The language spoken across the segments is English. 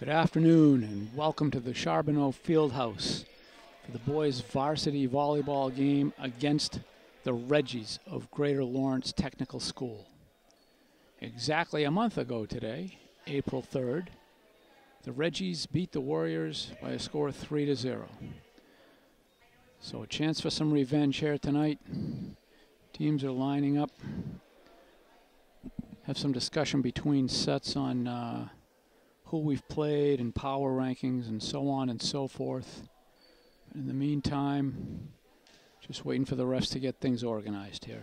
Good afternoon and welcome to the Charbonneau Fieldhouse for the boys varsity volleyball game against the Reggies of Greater Lawrence Technical School. Exactly a month ago today, April 3rd, the Reggies beat the Warriors by a score of 3 to 0. So a chance for some revenge here tonight. Teams are lining up. Have some discussion between sets on uh, who we've played and power rankings and so on and so forth. In the meantime, just waiting for the refs to get things organized here.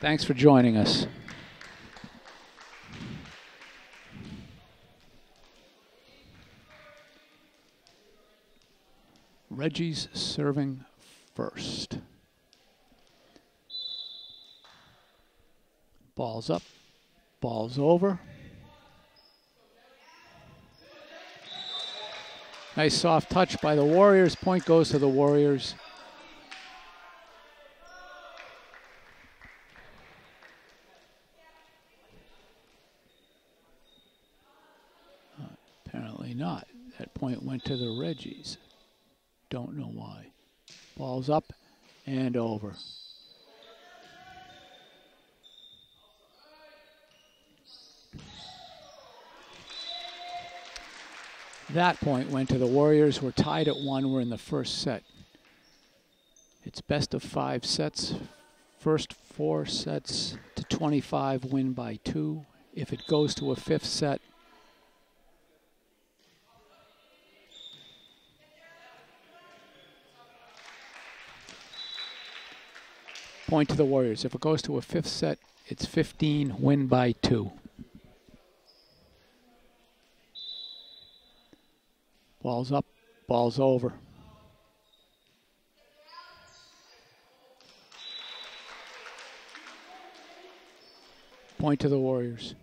Thanks for joining us. Reggie's serving first. Ball's up, ball's over. Nice soft touch by the Warriors. Point goes to the Warriors. Apparently not. That point went to the Reggies. Don't know why. Ball's up and over. That point went to the Warriors. We're tied at one. We're in the first set. It's best of five sets. First four sets to 25 win by two. If it goes to a fifth set, point to the Warriors. If it goes to a fifth set, it's 15, win by two. Ball's up, ball's over. Point to the Warriors.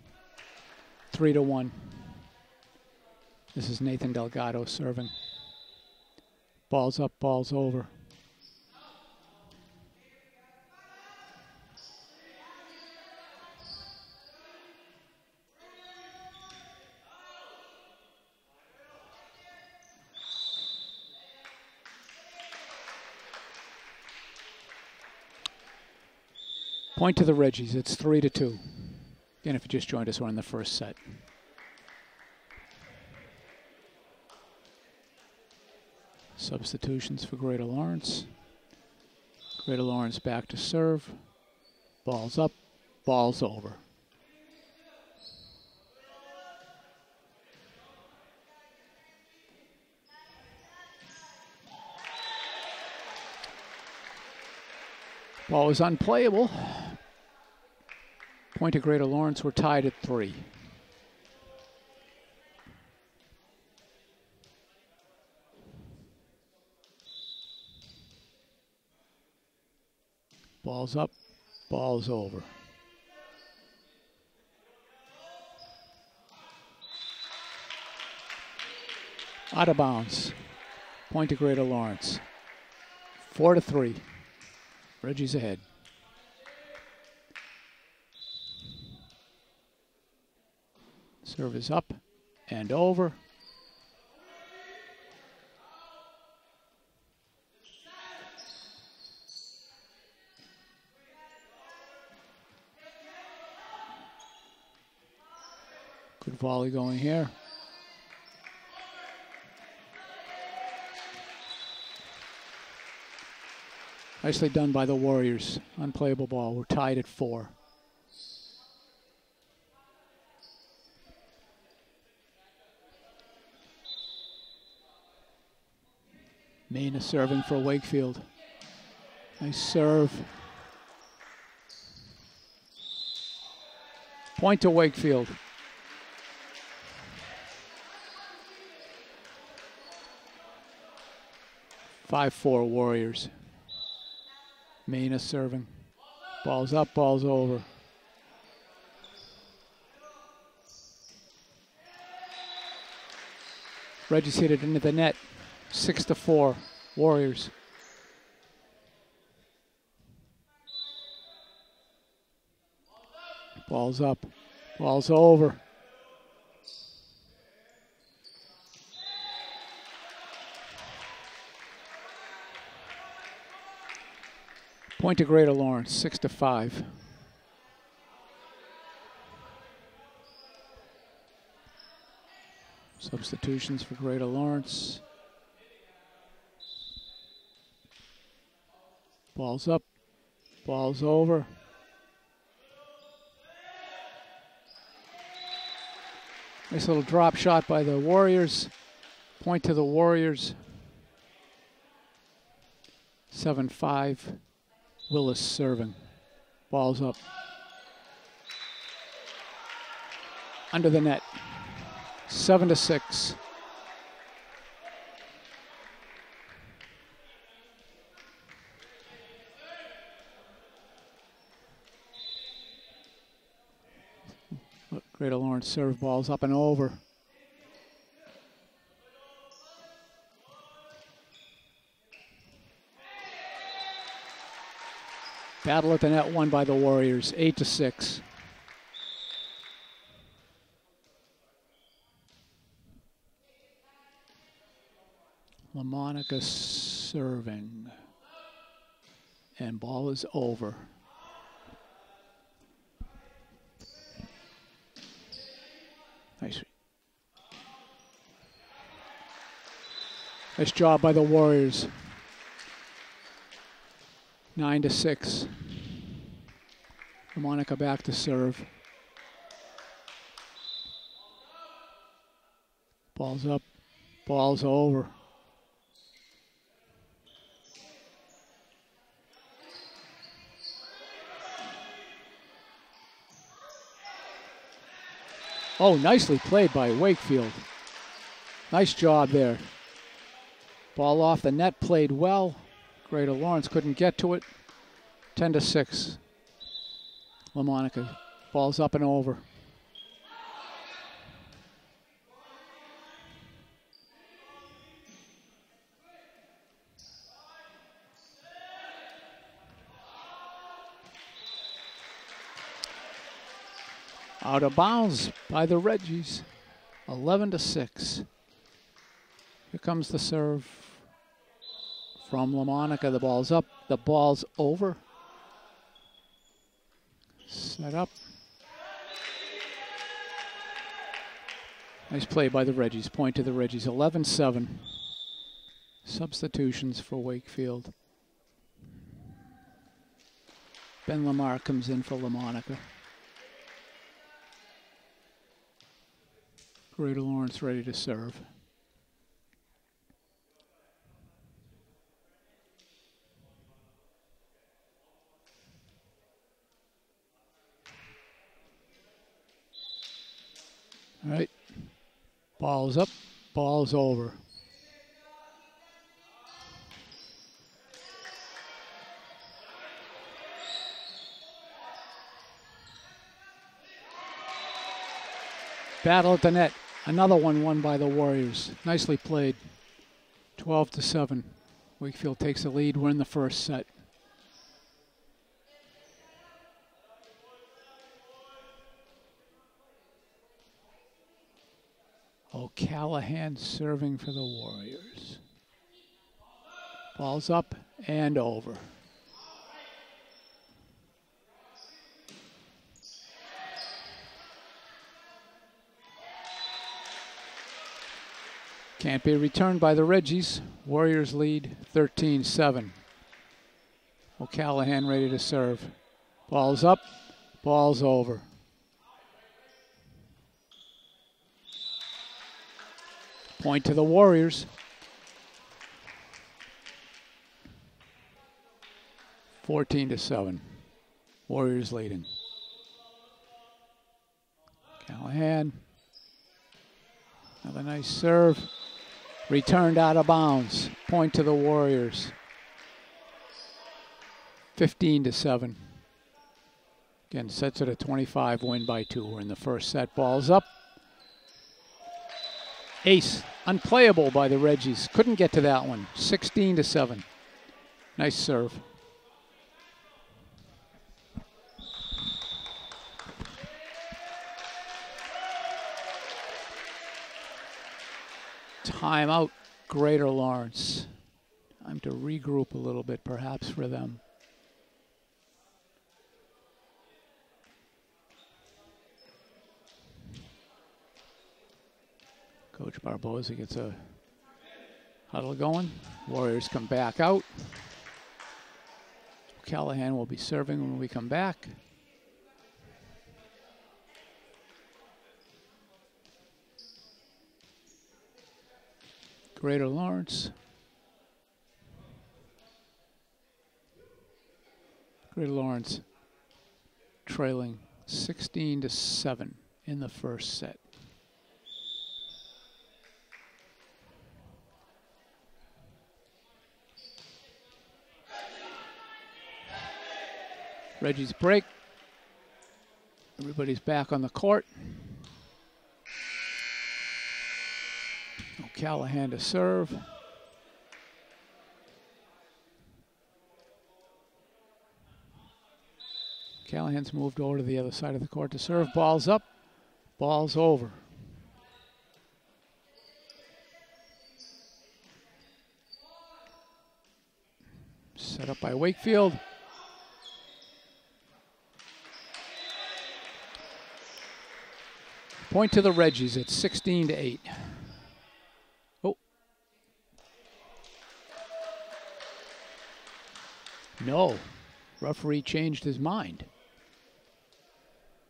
Three to one. This is Nathan Delgado serving. Ball's up, ball's over. Point to the Reggies. It's three to two. Again, if you just joined us, we're in the first set. Substitutions for Greater Lawrence. Greater Lawrence back to serve. Ball's up, ball's over. Ball was unplayable. Point to Greater Lawrence. We're tied at three. Ball's up, ball's over. Out of bounds. Point to Greater Lawrence. Four to three. Reggie's ahead. Serve is up and over. Good volley going here. Nicely done by the Warriors. Unplayable ball. We're tied at four. Main is serving for Wakefield. Nice serve. Point to Wakefield. Five four Warriors. Main is serving. Ball's up, ball's over. Reggie's hit it into the net. Six to four, Warriors. Ball's up, ball's over. Point to Greater Lawrence, six to five. Substitutions for Greater Lawrence. Ball's up, ball's over. Nice little drop shot by the Warriors. Point to the Warriors. 7 5. Willis serving. Ball's up. Under the net. 7 to 6. Greater Lawrence serve balls up and over. Battle at the net won by the Warriors, eight to six. LaMonica serving. And ball is over. Nice. Nice job by the Warriors. Nine to six. Monica back to serve. Ball's up. Ball's over. Oh, nicely played by Wakefield. Nice job there. Ball off the net, played well. Greater Lawrence couldn't get to it. 10 to 6. LaMonica. Ball's up and over. Out of bounds by the Reggies. 11 to 6. Here comes the serve from LaMonica. The ball's up. The ball's over. Set up. Nice play by the Reggies. Point to the Reggies. 11 7. Substitutions for Wakefield. Ben Lamar comes in for LaMonica. Greater Lawrence ready to serve. All right. Ball's up, ball's over. Battle at the net. Another one won by the Warriors. Nicely played. 12 to 7. Wakefield takes the lead. We're in the first set. O'Callahan serving for the Warriors. Ball's up and over. Can't be returned by the Reggies. Warriors lead 13-7. O'Callahan ready to serve. Ball's up, ball's over. Point to the Warriors. Fourteen to seven. Warriors leading. Callahan. Another nice serve. Returned out of bounds. Point to the Warriors. 15 to 7. Again, sets it a 25 win by two. We're in the first set. Ball's up. Ace. Unplayable by the Reggies. Couldn't get to that one. 16 to 7. Nice serve. time out, Greater Lawrence. Time to regroup a little bit, perhaps, for them. Coach Barboza gets a huddle going. Warriors come back out. Callahan will be serving when we come back. Greater Lawrence. Greater Lawrence trailing 16 to 7 in the first set. Reggie's break. Everybody's back on the court. O'Callahan to serve. Callahan's moved over to the other side of the court to serve. Ball's up, ball's over. Set up by Wakefield. Point to the Reggies. It's 16 to 8. No. Referee changed his mind.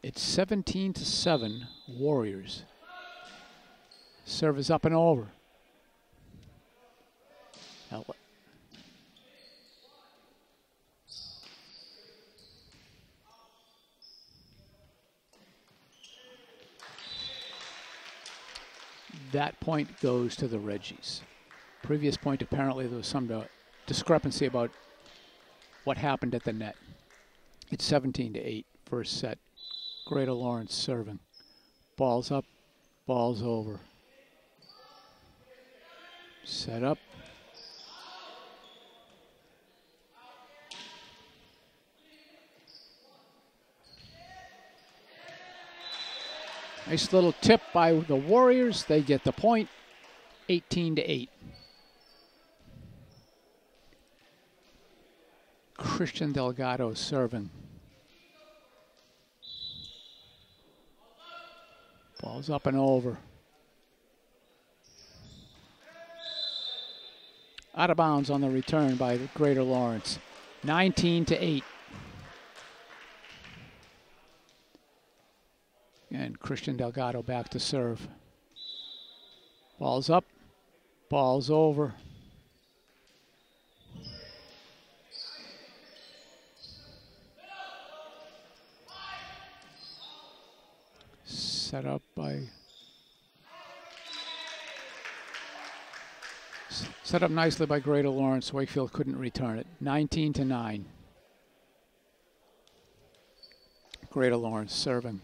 It's 17 to 7 Warriors. Serve up and over. that point goes to the Reggies. Previous point, apparently there was some uh, discrepancy about what happened at the net. It's 17 to 8, first set. Greater Lawrence serving. Ball's up, ball's over. Set up. Nice little tip by the Warriors. They get the point, 18 to 8. Christian Delgado serving. Ball's up and over. Out of bounds on the return by Greater Lawrence. 19 to 8. And Christian Delgado back to serve. Ball's up, ball's over. Set up by set up nicely by Greater Lawrence. Wakefield couldn't return it. 19 to 9. Greater Lawrence serving.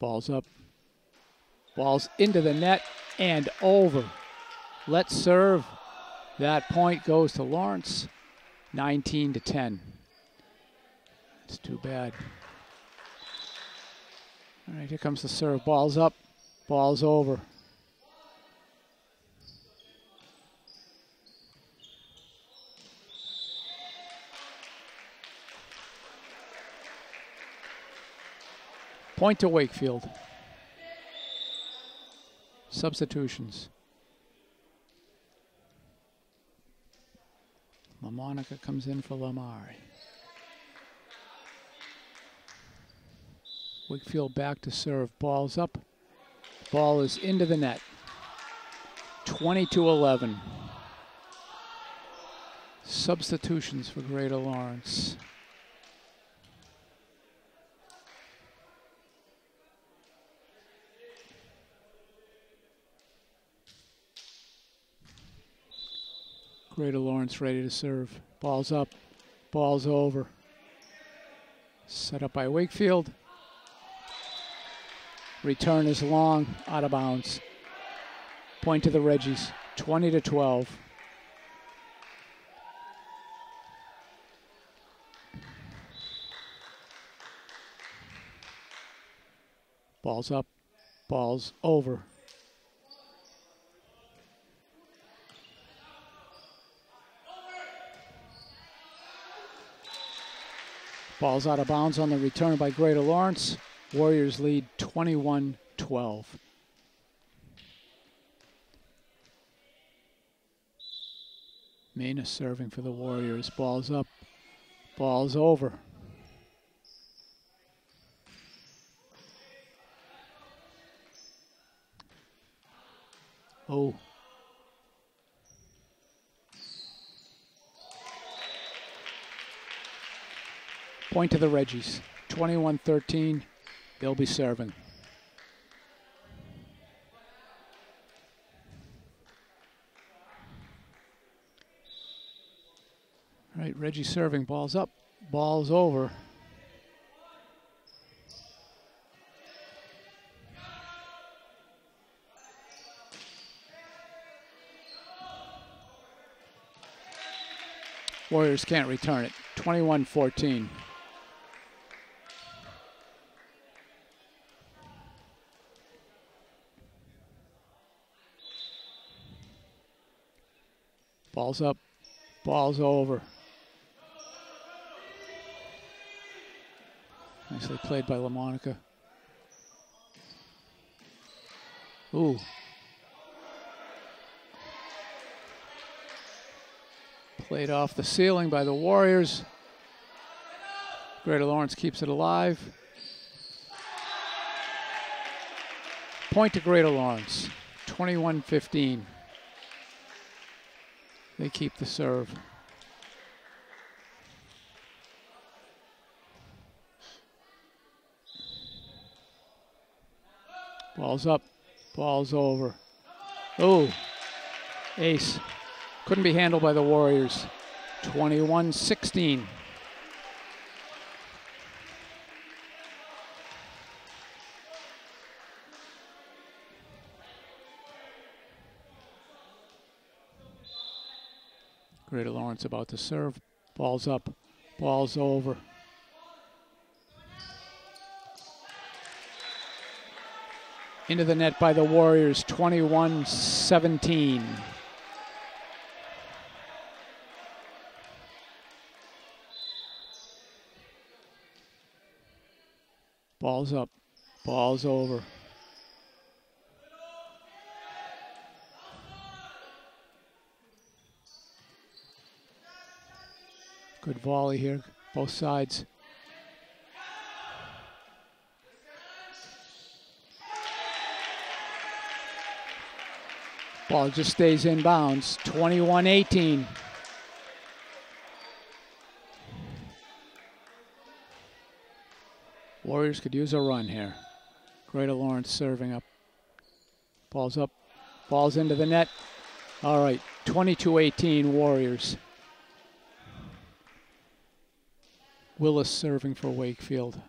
Ball's up. Ball's into the net and over. Let's serve. That point goes to Lawrence. 19 to 10. It's too bad. All right, here comes the serve. Ball's up. Ball's over. Point to Wakefield. Substitutions. LaMonica comes in for Lamari. Wakefield back to serve. Ball's up. Ball is into the net. 20 11. Substitutions for Greater Lawrence. Greater Lawrence ready to serve. Ball's up. Ball's over. Set up by Wakefield. Return is long, out of bounds. Point to the Reggies, 20 to 12. Ball's up, ball's over. Ball's out of bounds on the return by Greater Lawrence. Warriors lead 21 12. Mena serving for the Warriors. Ball's up. Ball's over. Oh. Point to the Reggies. 21 13. They'll be serving. All right, Reggie serving. Ball's up. Ball's over. Warriors can't return it. 21 Ball's up. Ball's over. Nicely played by LaMonica. Ooh. Played off the ceiling by the Warriors. Greater Lawrence keeps it alive. Point to Greater Lawrence, 21-15. They keep the serve. Ball's up, ball's over. Oh, ace. Couldn't be handled by the Warriors. 21 Greater Lawrence about to serve. Ball's up, ball's over. Into the net by the Warriors, 21 17. Ball's up. Ball's over. Good volley here, both sides. Ball just stays in bounds. 21 18. Warriors could use a run here. Greater Lawrence serving up. Ball's up. Ball's into the net. All right, 22-18 Warriors. Willis serving for Wakefield.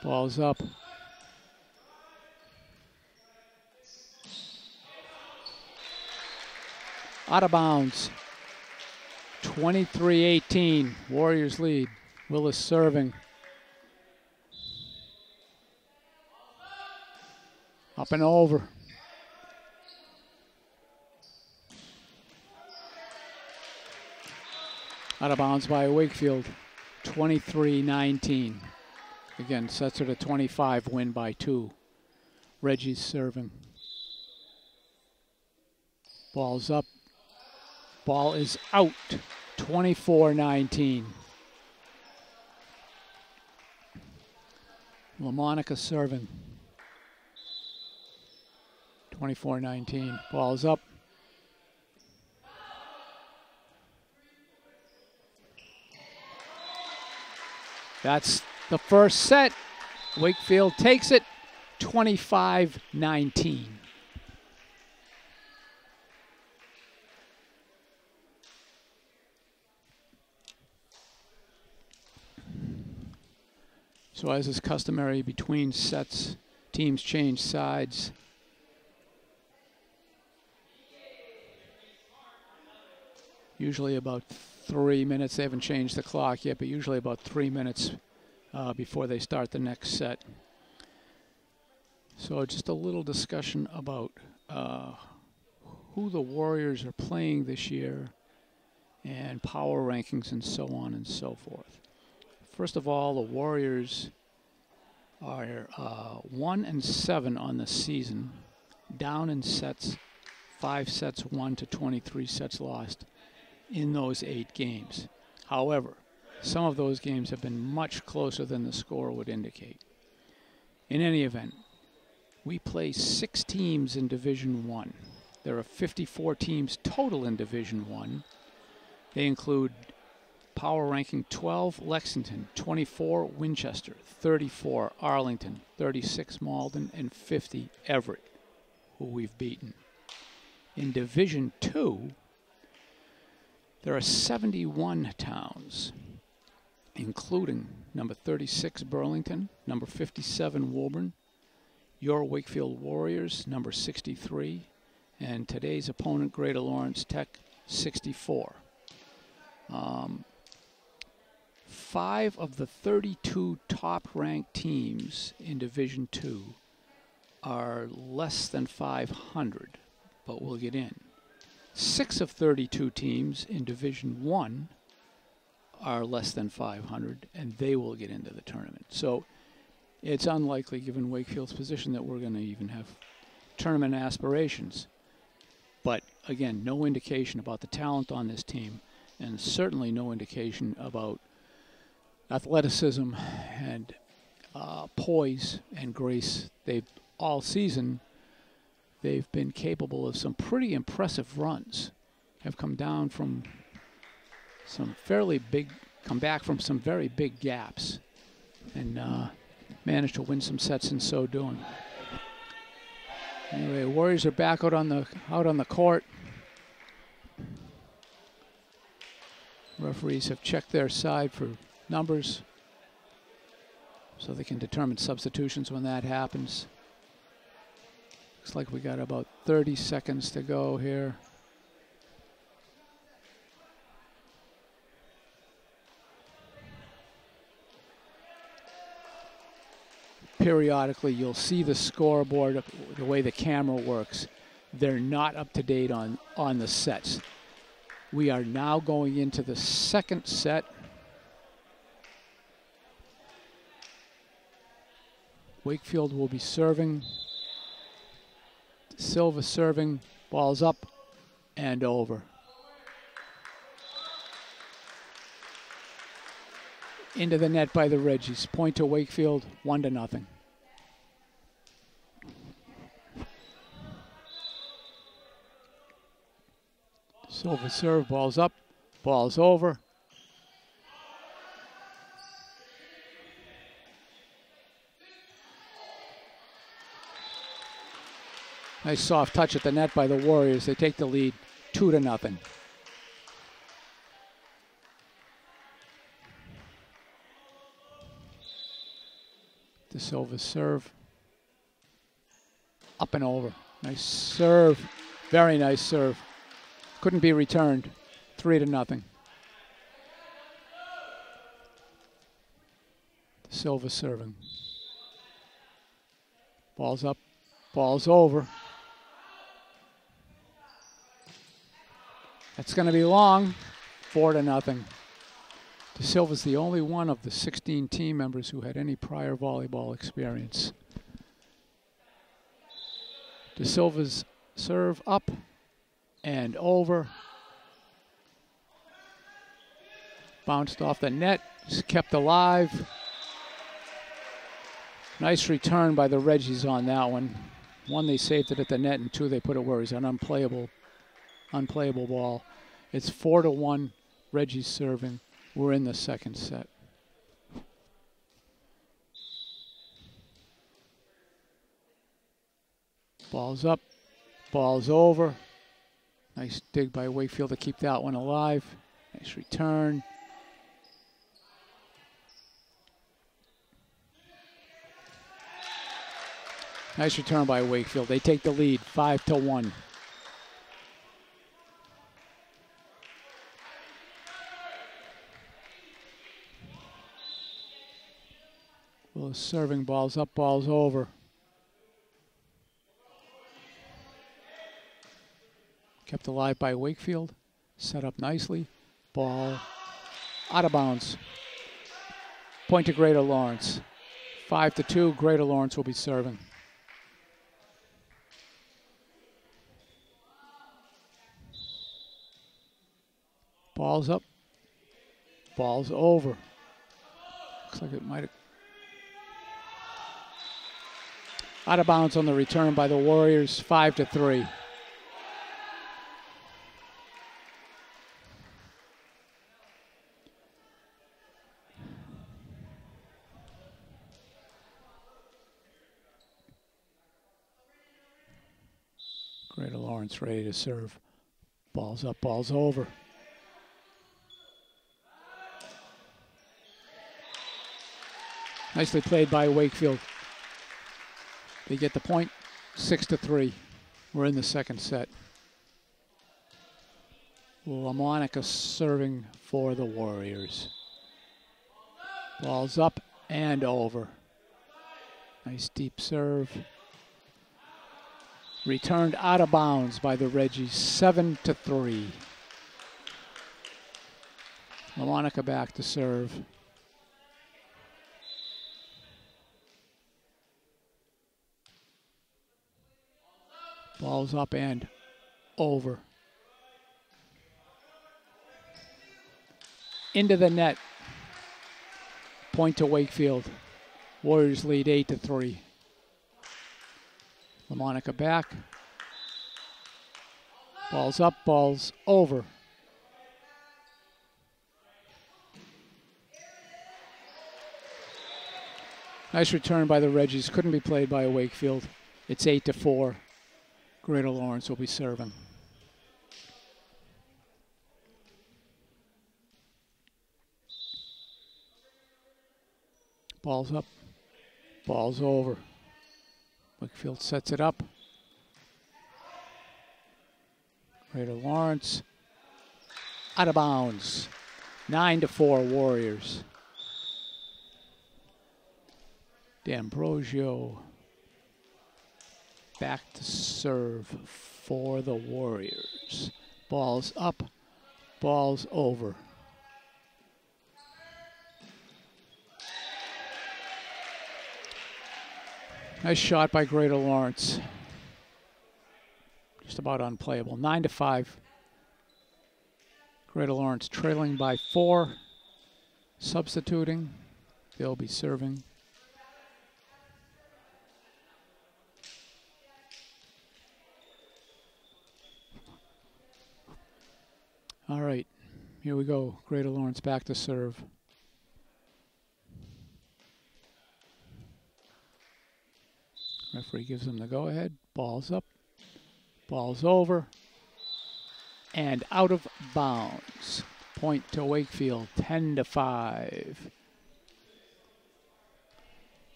Ball's up. Out of bounds. 23-18, Warriors lead. Willis serving. Up and over. Out of bounds by Wakefield. 23-19. Again, sets her to 25, win by two. Reggie's serving. Ball's up. Ball is out. 24-19. LaMonica serving. 24-19. Ball's up. That's the first set. Wakefield takes it 25-19. So as is customary between sets, teams change sides. Usually about three minutes. They haven't changed the clock yet, but usually about three minutes uh, before they start the next set. So just a little discussion about uh, who the Warriors are playing this year and power rankings and so on and so forth. First of all, the Warriors are uh, one and seven on the season, down in sets, five sets won to 23 sets lost in those eight games. However, some of those games have been much closer than the score would indicate. In any event, we play six teams in Division One. There are 54 teams total in Division One. They include power ranking 12 Lexington, 24 Winchester, 34 Arlington, 36 Malden, and 50 Everett, who we've beaten. In Division 2, there are 71 towns, including number 36 Burlington, number 57 Woburn, your Wakefield Warriors, number 63, and today's opponent, Greater Lawrence Tech, 64. Um, five of the 32 top ranked teams in Division 2 are less than 500, but will get in. Six of 32 teams in Division 1 are less than 500, and they will get into the tournament. So it's unlikely, given Wakefield's position, that we're going to even have tournament aspirations. But again, no indication about the talent on this team, and certainly no indication about athleticism and uh, poise and grace. They've all season they've been capable of some pretty impressive runs. Have come down from some fairly big, come back from some very big gaps, and uh, managed to win some sets in so doing. Anyway, Warriors are back out on the out on the court. Referees have checked their side for numbers so they can determine substitutions when that happens. Looks like we got about 30 seconds to go here. periodically you'll see the scoreboard, the way the camera works. They're not up to date on, on the sets. We are now going into the second set. Wakefield will be serving. Silva serving. Balls up and over. Into the net by the Reggies. Point to Wakefield, one to nothing. Silva serve, ball's up, ball's over. Nice soft touch at the net by the Warriors. They take the lead two to nothing. De Silva serve. Up and over. Nice serve. Very nice serve. Couldn't be returned. Three to nothing. Silva serving. Ball's up. Ball's over. That's going to be long. Four to nothing. De Silva's the only one of the 16 team members who had any prior volleyball experience. De Silva's serve up and over. Bounced off the net, kept alive. Nice return by the Reggies on that one. One, they saved it at the net, and two, they put it where he's an unplayable, unplayable ball. It's four to one, Reggie's serving. We're in the second set. Ball's up, ball's over. Nice dig by Wakefield to keep that one alive. Nice return. Nice return by Wakefield. They take the lead, five to one. Willis serving balls up, balls over. Kept alive by Wakefield. Set up nicely. Ball out of bounds. Point to Greater Lawrence. Five to two, Greater Lawrence will be serving. Ball's up. Ball's over. Looks like it might have. Out of bounds on the return by the Warriors, five to three. Greater Lawrence ready to serve. Ball's up, ball's over. Nicely played by Wakefield. They get the point, six to three. We're in the second set. LaMonica serving for the Warriors. Ball's up and over. Nice deep serve. Returned out of bounds by the Reggies, seven to three. LaMonica back to serve. Ball's up and over. Into the net. Point to Wakefield. Warriors lead 8 to 3. LaMonica back. Ball's up, ball's over. Nice return by the Reggies. Couldn't be played by a Wakefield. It's 8 to 4. Greater Lawrence will be serving. Ball's up. Ball's over. Wakefield sets it up. Greater Lawrence out of bounds. Nine to four Warriors. D'Ambrosio back to serve for the Warriors. Ball's up, ball's over. Nice shot by Greater Lawrence. Just about unplayable. Nine to five. Greater Lawrence trailing by four. Substituting. They'll be serving. All right, here we go. Greater Lawrence back to serve. Referee gives them the go ahead. Ball's up. Ball's over. And out of bounds. Point to Wakefield, 10 to 5.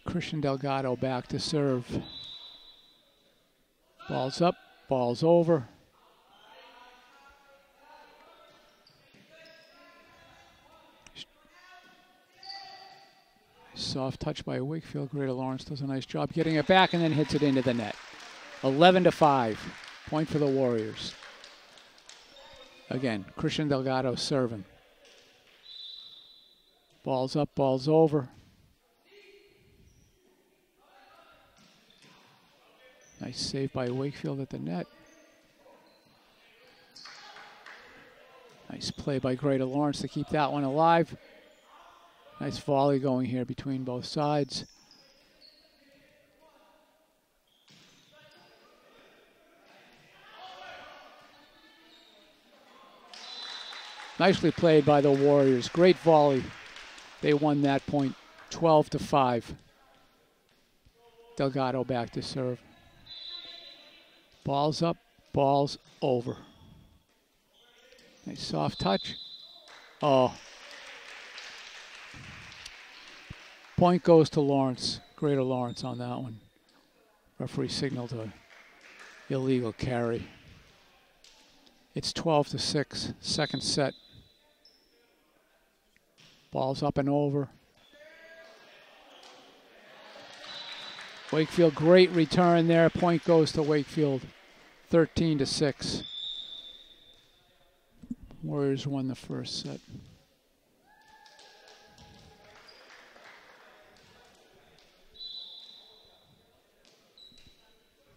Christian Delgado back to serve. Ball's up, ball's over. Soft touch by Wakefield. Greater Lawrence does a nice job getting it back and then hits it into the net. 11 to 5. Point for the Warriors. Again, Christian Delgado serving. Ball's up, ball's over. Nice save by Wakefield at the net. Nice play by Greater Lawrence to keep that one alive. Nice volley going here between both sides. Nicely played by the Warriors. Great volley. They won that point 12 to 5. Delgado back to serve. Ball's up, ball's over. Nice soft touch. Oh, Point goes to Lawrence, Greater Lawrence on that one. Referee signaled a illegal carry. It's 12 to 6, second set. Ball's up and over. Wakefield, great return there. Point goes to Wakefield, 13 to 6. Warriors won the first set.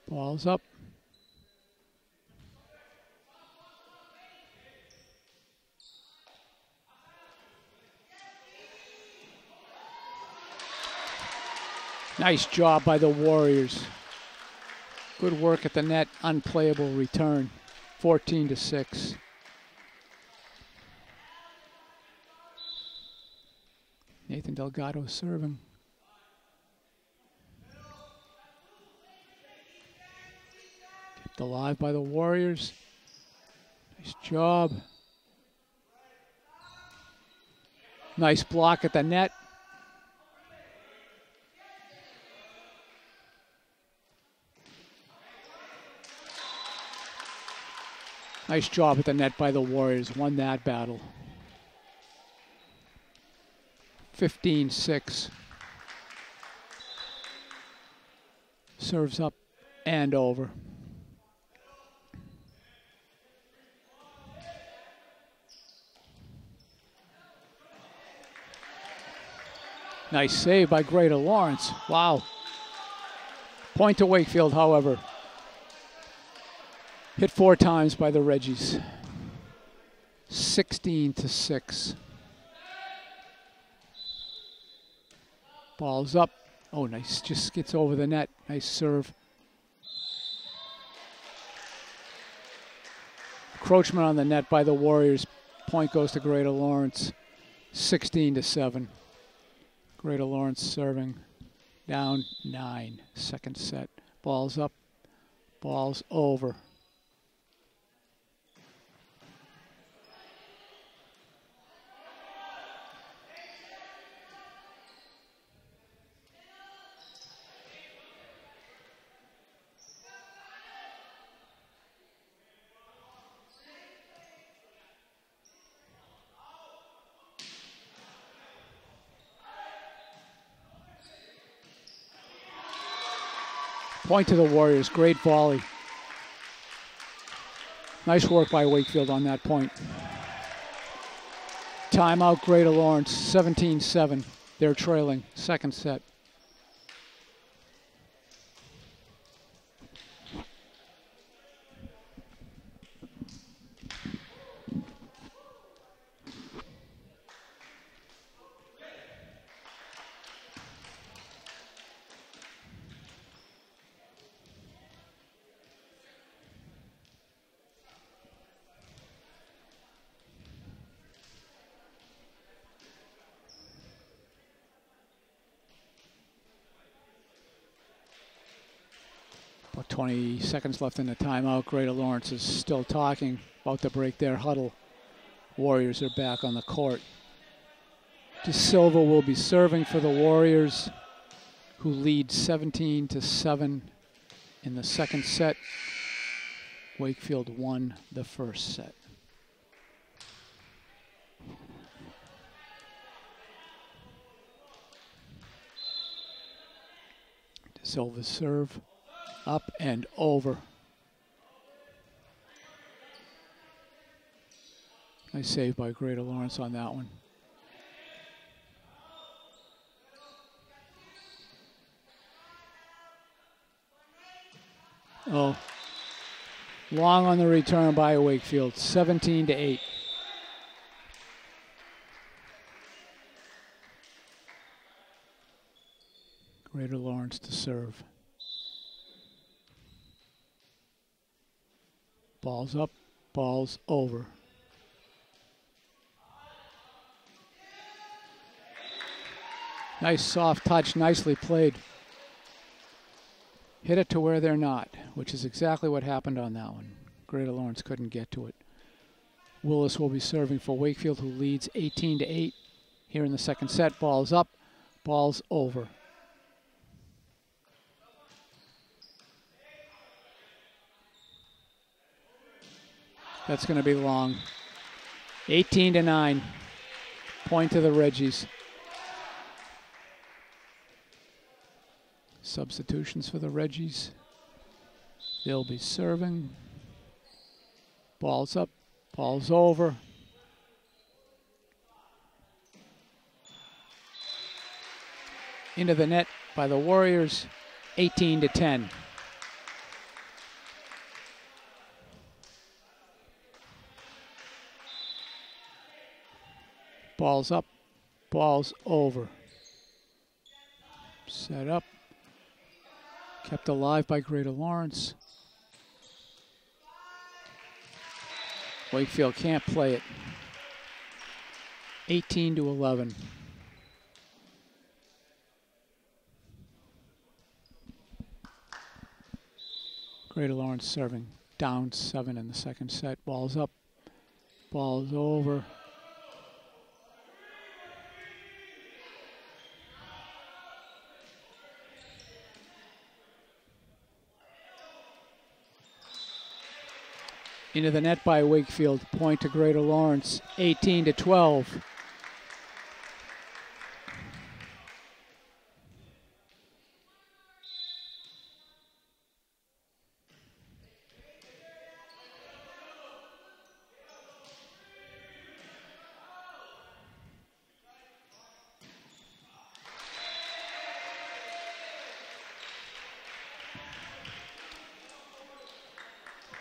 Ball's up. Nice job by the Warriors. Good work at the net, unplayable return. 14 to 6. Nathan Delgado serving. Kept alive by the Warriors. Nice job. Nice block at the net. Nice job at the net by the Warriors. Won that battle. 15 6. Serves up and over. Nice save by Greater Lawrence. Wow. Point to Wakefield, however. Hit four times by the Reggies. 16 to 6. Ball's up. Oh, nice. Just gets over the net. Nice serve. Encroachment on the net by the Warriors. Point goes to Greater Lawrence. 16 to 7. Greater Lawrence serving. Down nine. Second set. Ball's up. Ball's over. Point to the Warriors. Great volley. Nice work by Wakefield on that point. Timeout, Greater Lawrence, 17 7. They're trailing. Second set. 20 seconds left in the timeout. Greater Lawrence is still talking, about to break their huddle. Warriors are back on the court. De Silva will be serving for the Warriors, who lead 17 to 7 in the second set. Wakefield won the first set. De Silva serve up and over. Nice save by Greater Lawrence on that one. Oh, long on the return by Wakefield, 17 to 8. Greater Lawrence to serve. Ball's up, ball's over. Nice soft touch, nicely played. Hit it to where they're not, which is exactly what happened on that one. Greater Lawrence couldn't get to it. Willis will be serving for Wakefield, who leads 18 to 8 here in the second set. Ball's up, ball's over. That's going to be long. 18 to 9. Point to the Reggies. Substitutions for the Reggies. They'll be serving. Ball's up, ball's over. Into the net by the Warriors, 18 to 10. Ball's up, ball's over. Set up. Kept alive by Greater Lawrence. Wakefield can't play it. 18 to 11. Greater Lawrence serving down seven in the second set. Ball's up, ball's over. Into the net by Wakefield. Point to Greater Lawrence, 18 to 12.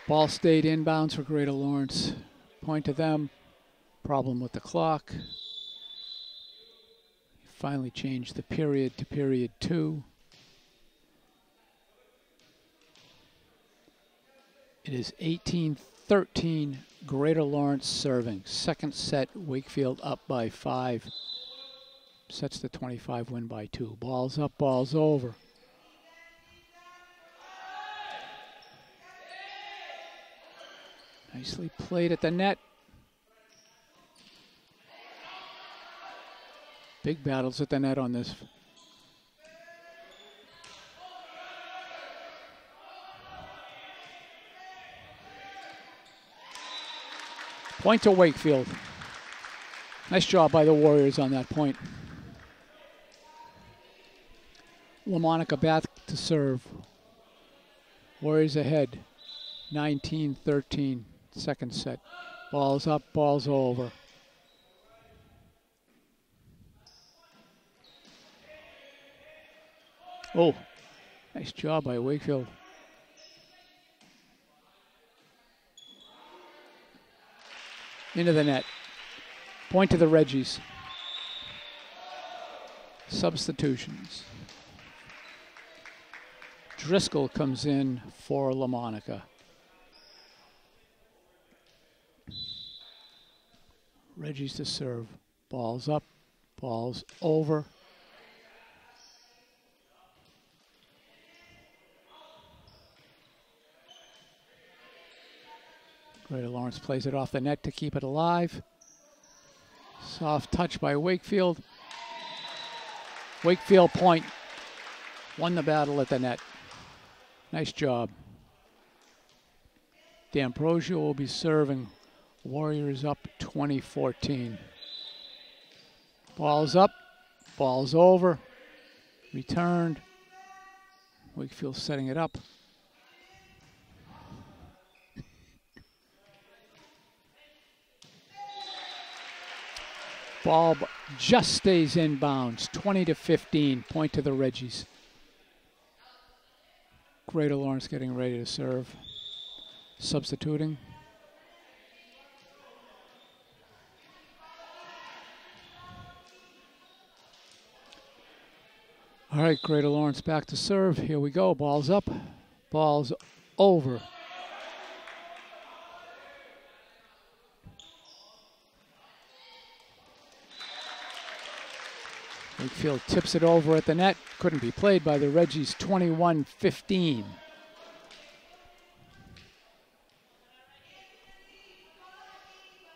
Ball stayed inbounds for Greater Lawrence. Point to them. Problem with the clock. Finally changed the period to period two. It is 18-13 Greater Lawrence serving. Second set, Wakefield up by five. Sets the 25 win by two. Balls up, balls over. Nicely played at the net. Big battles at the net on this. Point to Wakefield. Nice job by the Warriors on that point. LaMonica back to serve. Warriors ahead, 19-13 second set. Ball's up, ball's over. Oh, nice job by Wakefield. Into the net. Point to the Reggies. Substitutions. Driscoll comes in for LaMonica. Reggie's to serve. Ball's up, ball's over. Greater Lawrence plays it off the net to keep it alive. Soft touch by Wakefield. Wakefield point. Won the battle at the net. Nice job. D'Ambrosio will be serving. Warriors up 2014. Ball's up, ball's over, returned. Wakefield setting it up. Ball just stays in bounds, 20 to 15, point to the Reggies. Greater Lawrence getting ready to serve. Substituting. All right, Greater Lawrence back to serve. Here we go. Ball's up. Ball's over. Wakefield tips it over at the net. Couldn't be played by the Reggies 21 15.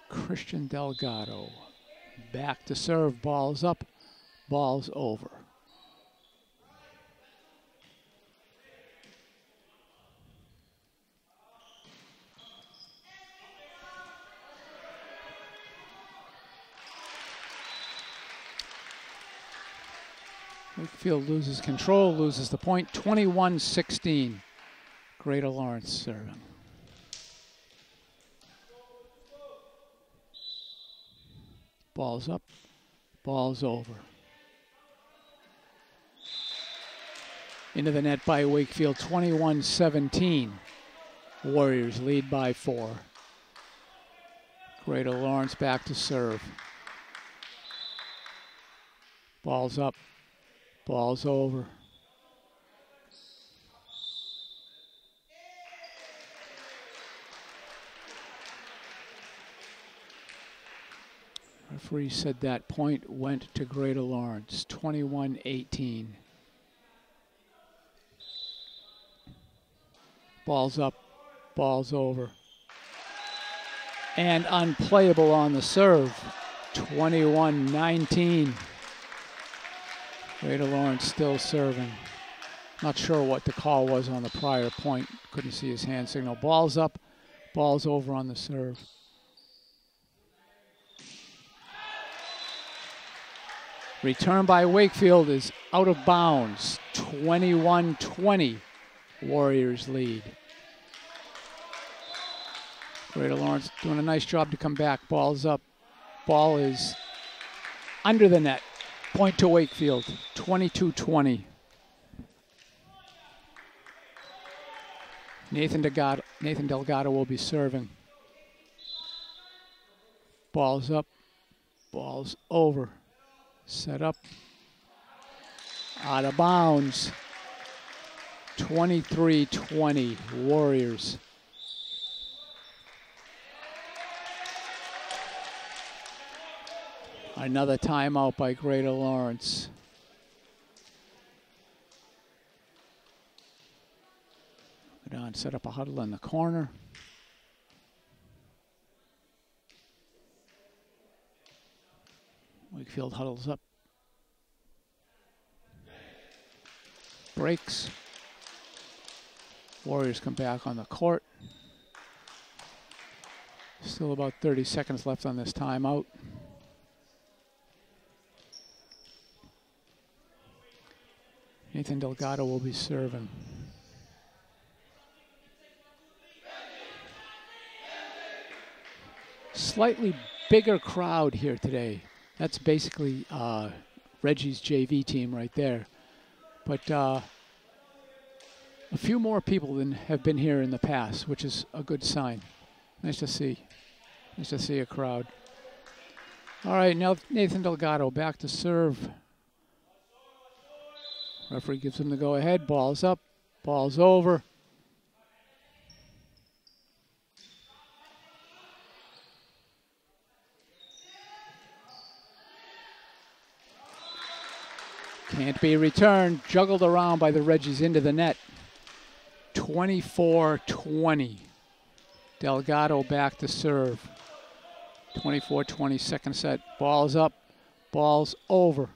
Christian Delgado back to serve. Ball's up. Ball's over. Wakefield loses control, loses the point, 21-16. Greater Lawrence serving. Ball's up, ball's over. Into the net by Wakefield, 21-17. Warriors lead by four. Greater Lawrence back to serve. Ball's up. Ball's over. Referee said that point went to Greater Lawrence, 21-18. Ball's up, ball's over. And unplayable on the serve, 21-19. Greater Lawrence still serving. Not sure what the call was on the prior point. Couldn't see his hand signal. Ball's up, ball's over on the serve. Return by Wakefield is out of bounds. 21 20. Warriors lead. Greater Lawrence doing a nice job to come back. Ball's up. Ball is under the net. Point to Wakefield. 22 20. Nathan Delgado, Nathan Delgado will be serving. Ball's up. Ball's over. Set up. Out of bounds. 23 20, Warriors. Another timeout by Greater Lawrence. Go down, set up a huddle in the corner. Wakefield huddles up. Breaks. Warriors come back on the court. Still about 30 seconds left on this timeout. Nathan Delgado will be serving. Slightly bigger crowd here today. That's basically uh, Reggie's JV team right there. But uh, a few more people than have been here in the past, which is a good sign. Nice to see. Nice to see a crowd. All right, now Nathan Delgado back to serve. Referee gives him the go ahead. Ball's up. Ball's over. Can't be returned. Juggled around by the Reggies into the net. 24 20. Delgado back to serve. 24 20, second set. Ball's up. Ball's over.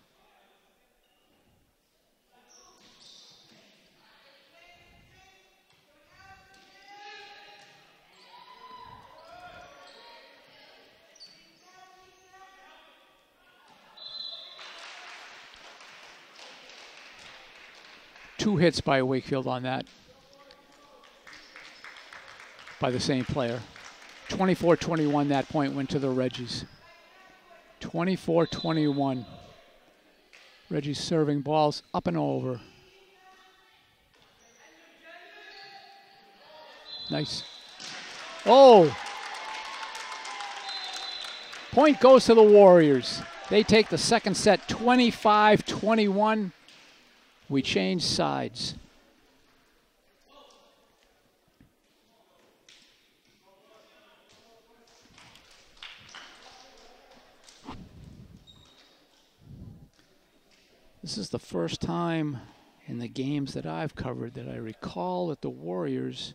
Hits by Wakefield on that by the same player. 24-21 that point went to the Reggies. 24-21. Reggies serving balls up and over. Nice. Oh! Point goes to the Warriors. They take the second set 25-21. We change sides. This is the first time in the games that I've covered that I recall that the Warriors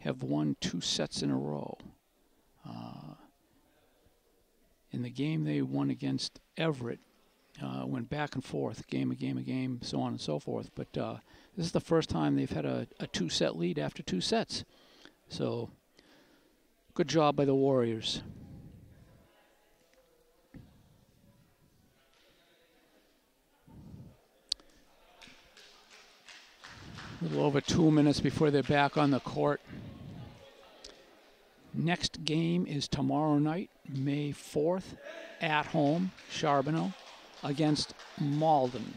have won two sets in a row. Uh, in the game they won against Everett, uh, went back and forth, game a game a game, so on and so forth. But uh, this is the first time they've had a, a two set lead after two sets. So good job by the Warriors. A little over two minutes before they're back on the court. Next game is tomorrow night, May 4th, at home, Charbonneau against Malden.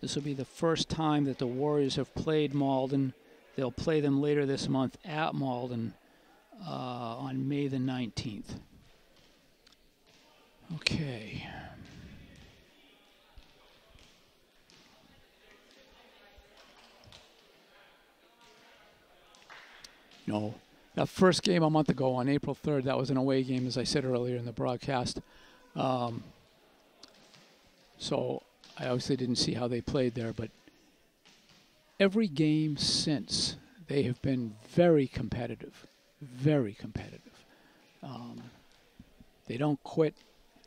This will be the first time that the Warriors have played Malden They'll play them later this month at Malden uh, on May the 19th. Okay. No. That first game a month ago on April 3rd, that was an away game, as I said earlier in the broadcast. Um, so I obviously didn't see how they played there, but every game since, they have been very competitive. Very competitive. Um, they don't quit.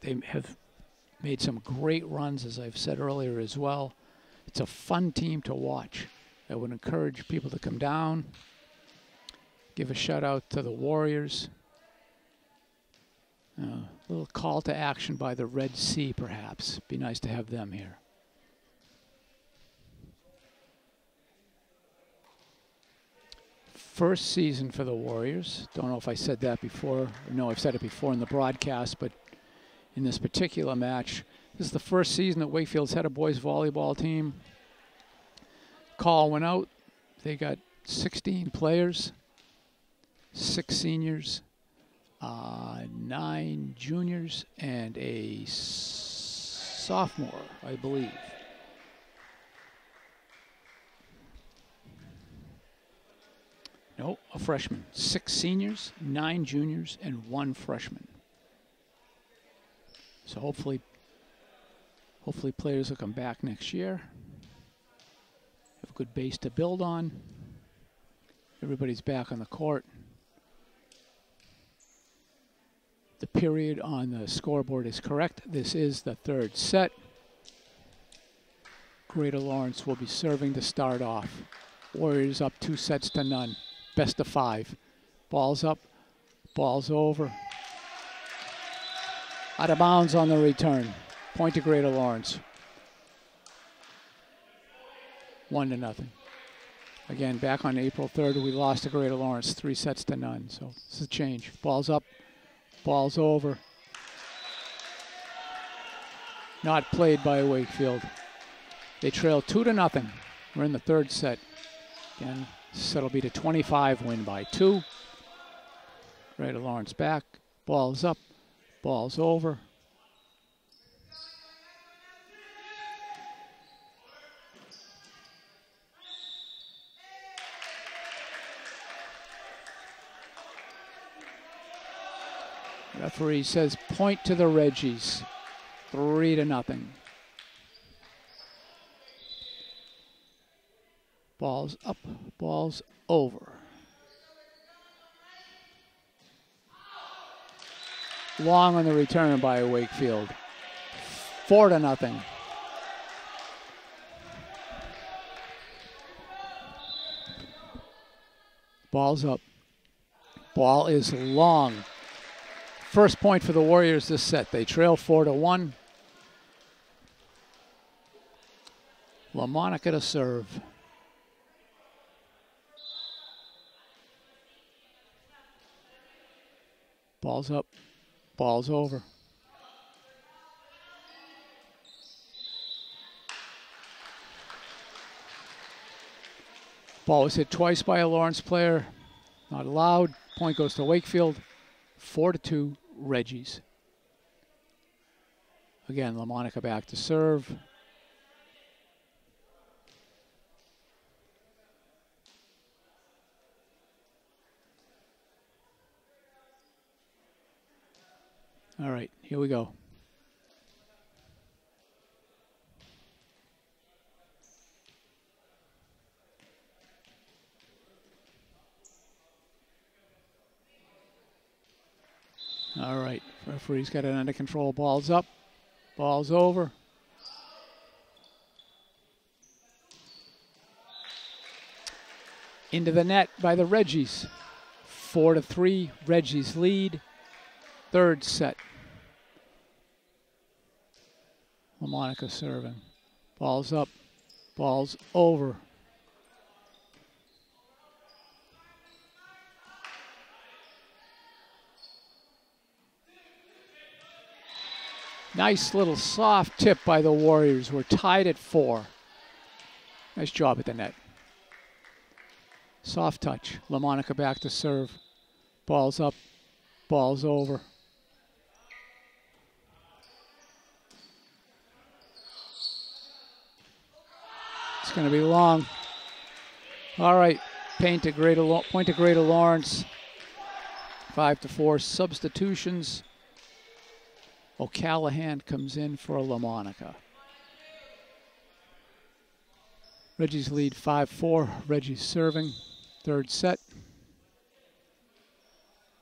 They have made some great runs, as I've said earlier as well. It's a fun team to watch. I would encourage people to come down, give a shout out to the Warriors. Uh, a little call to action by the Red Sea, perhaps. Be nice to have them here. First season for the Warriors. Don't know if I said that before. No, I've said it before in the broadcast, but in this particular match, this is the first season that Wakefield's had a boys volleyball team. Call went out. They got 16 players six seniors, uh, nine juniors, and a sophomore, I believe. No, a freshman. Six seniors, nine juniors, and one freshman. So hopefully, hopefully players will come back next year. Have a good base to build on. Everybody's back on the court. The period on the scoreboard is correct. This is the third set. Greater Lawrence will be serving to start off. Warriors up two sets to none. Best of five. Ball's up, ball's over. Out of bounds on the return. Point to Greater Lawrence. One to nothing. Again, back on April 3rd, we lost to Greater Lawrence, three sets to none. So this is a change. Ball's up, Ball's over. Not played by Wakefield. They trail two to nothing. We're in the third set. Again, set'll be to 25 win by two. Greater Lawrence back. Ball's up. Ball's over. Referee says point to the Reggies. Three to nothing. Balls up, balls over. Long on the return by Wakefield. Four to nothing. Ball's up. Ball is long. First point for the Warriors this set. They trail four to one. LaMonica to serve. Ball's up. Ball's over. Ball was hit twice by a Lawrence player. Not allowed. Point goes to Wakefield. Four to two. Reggie's. Again, LaMonica back to serve. All right, here we go. All right, referee's got it under control. Ball's up, ball's over. Into the net by the Reggies. Four to three, Reggies lead. Third set. LaMonica serving. Ball's up, ball's over. Nice little soft tip by the Warriors. We're tied at four. Nice job at the net. Soft touch. LaMonica back to serve. Ball's up. Ball's over. It's going to be long. All right. Paint to Greater, point to Greater Lawrence. Five to four substitutions. O'Callahan comes in for LaMonica. Reggie's lead 5-4. Reggie's serving. Third set.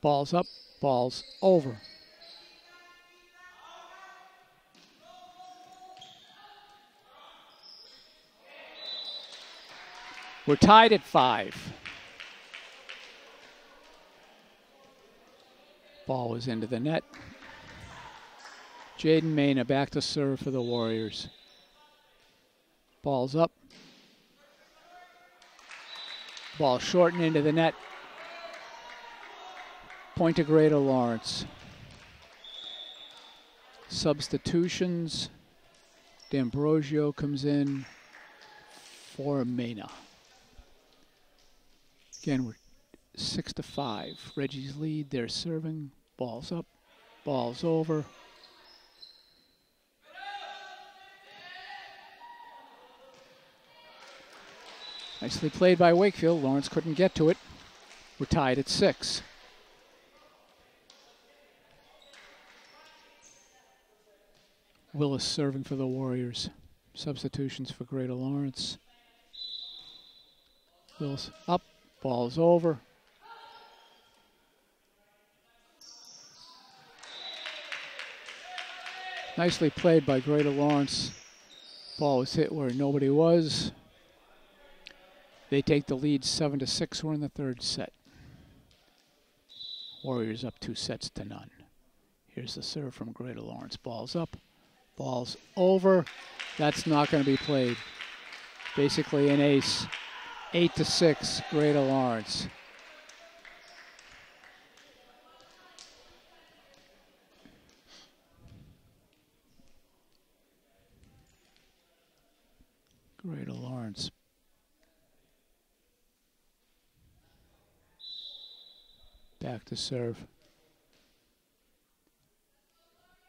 Ball's up, ball's over. We're tied at five. Ball was into the net. Jaden Mena back to serve for the Warriors. Ball's up. Ball shortened into the net. Point to Greater Lawrence. Substitutions. D'Ambrosio comes in for Mena. Again, we're six to five. Reggie's lead. They're serving. Ball's up. Ball's over. Nicely played by Wakefield. Lawrence couldn't get to it. We're tied at six. Willis serving for the Warriors. Substitutions for Greater Lawrence. Willis up, ball's over. Nicely played by Greater Lawrence. Ball was hit where nobody was. They take the lead seven to six. We're in the third set. Warriors up two sets to none. Here's the serve from Greater Lawrence. Ball's up, ball's over. That's not going to be played. Basically an ace. Eight to six, Greater Lawrence. Greater Lawrence Back to serve.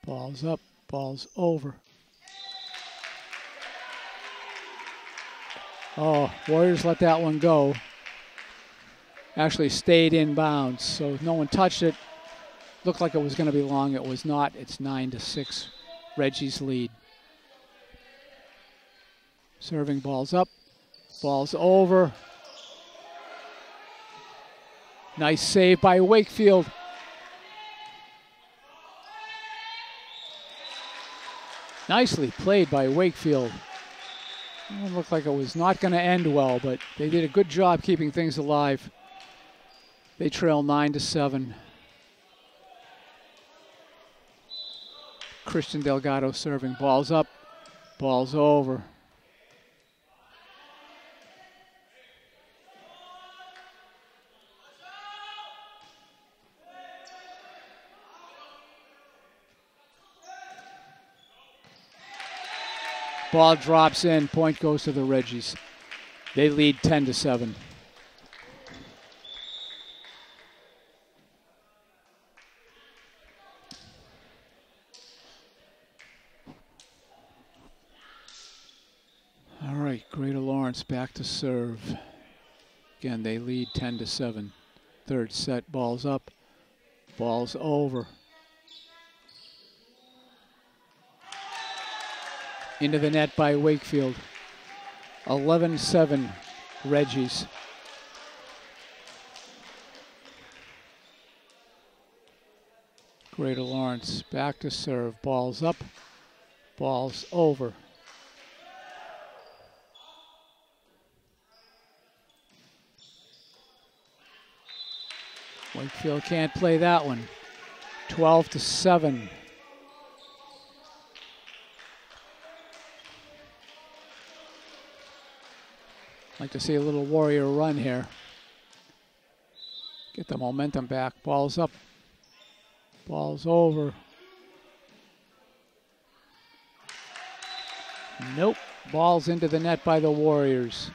Ball's up, ball's over. Oh, Warriors let that one go. Actually stayed in bounds, so no one touched it. Looked like it was going to be long. It was not. It's nine to six. Reggie's lead. Serving balls up, balls over. Nice save by Wakefield. Nicely played by Wakefield. It looked like it was not going to end well, but they did a good job keeping things alive. They trail 9 to 7. Christian Delgado serving. Balls up, balls over. Ball drops in. Point goes to the Reggies. They lead 10 to 7. All right, Greater Lawrence back to serve. Again, they lead 10 to 7. Third set, balls up, balls over. Into the net by Wakefield. 11-7 Reggie's. Greater Lawrence back to serve. Ball's up. Ball's over. Wakefield can't play that one. 12 to 7. Like to see a little warrior run here. Get the momentum back. Ball's up. Ball's over. Nope. Ball's into the net by the Warriors.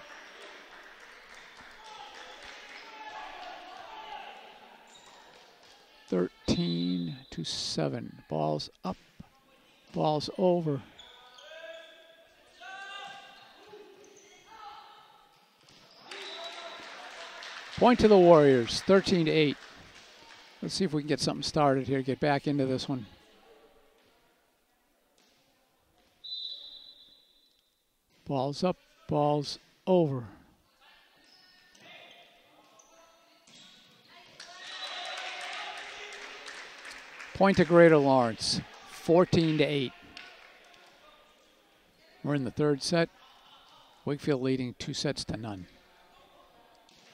Thirteen to seven. Ball's up. Ball's over. Point to the Warriors, 13 to 8. Let's see if we can get something started here, get back into this one. Ball's up, ball's over. Point to Greater Lawrence, 14 to 8. We're in the third set. Wakefield leading two sets to none.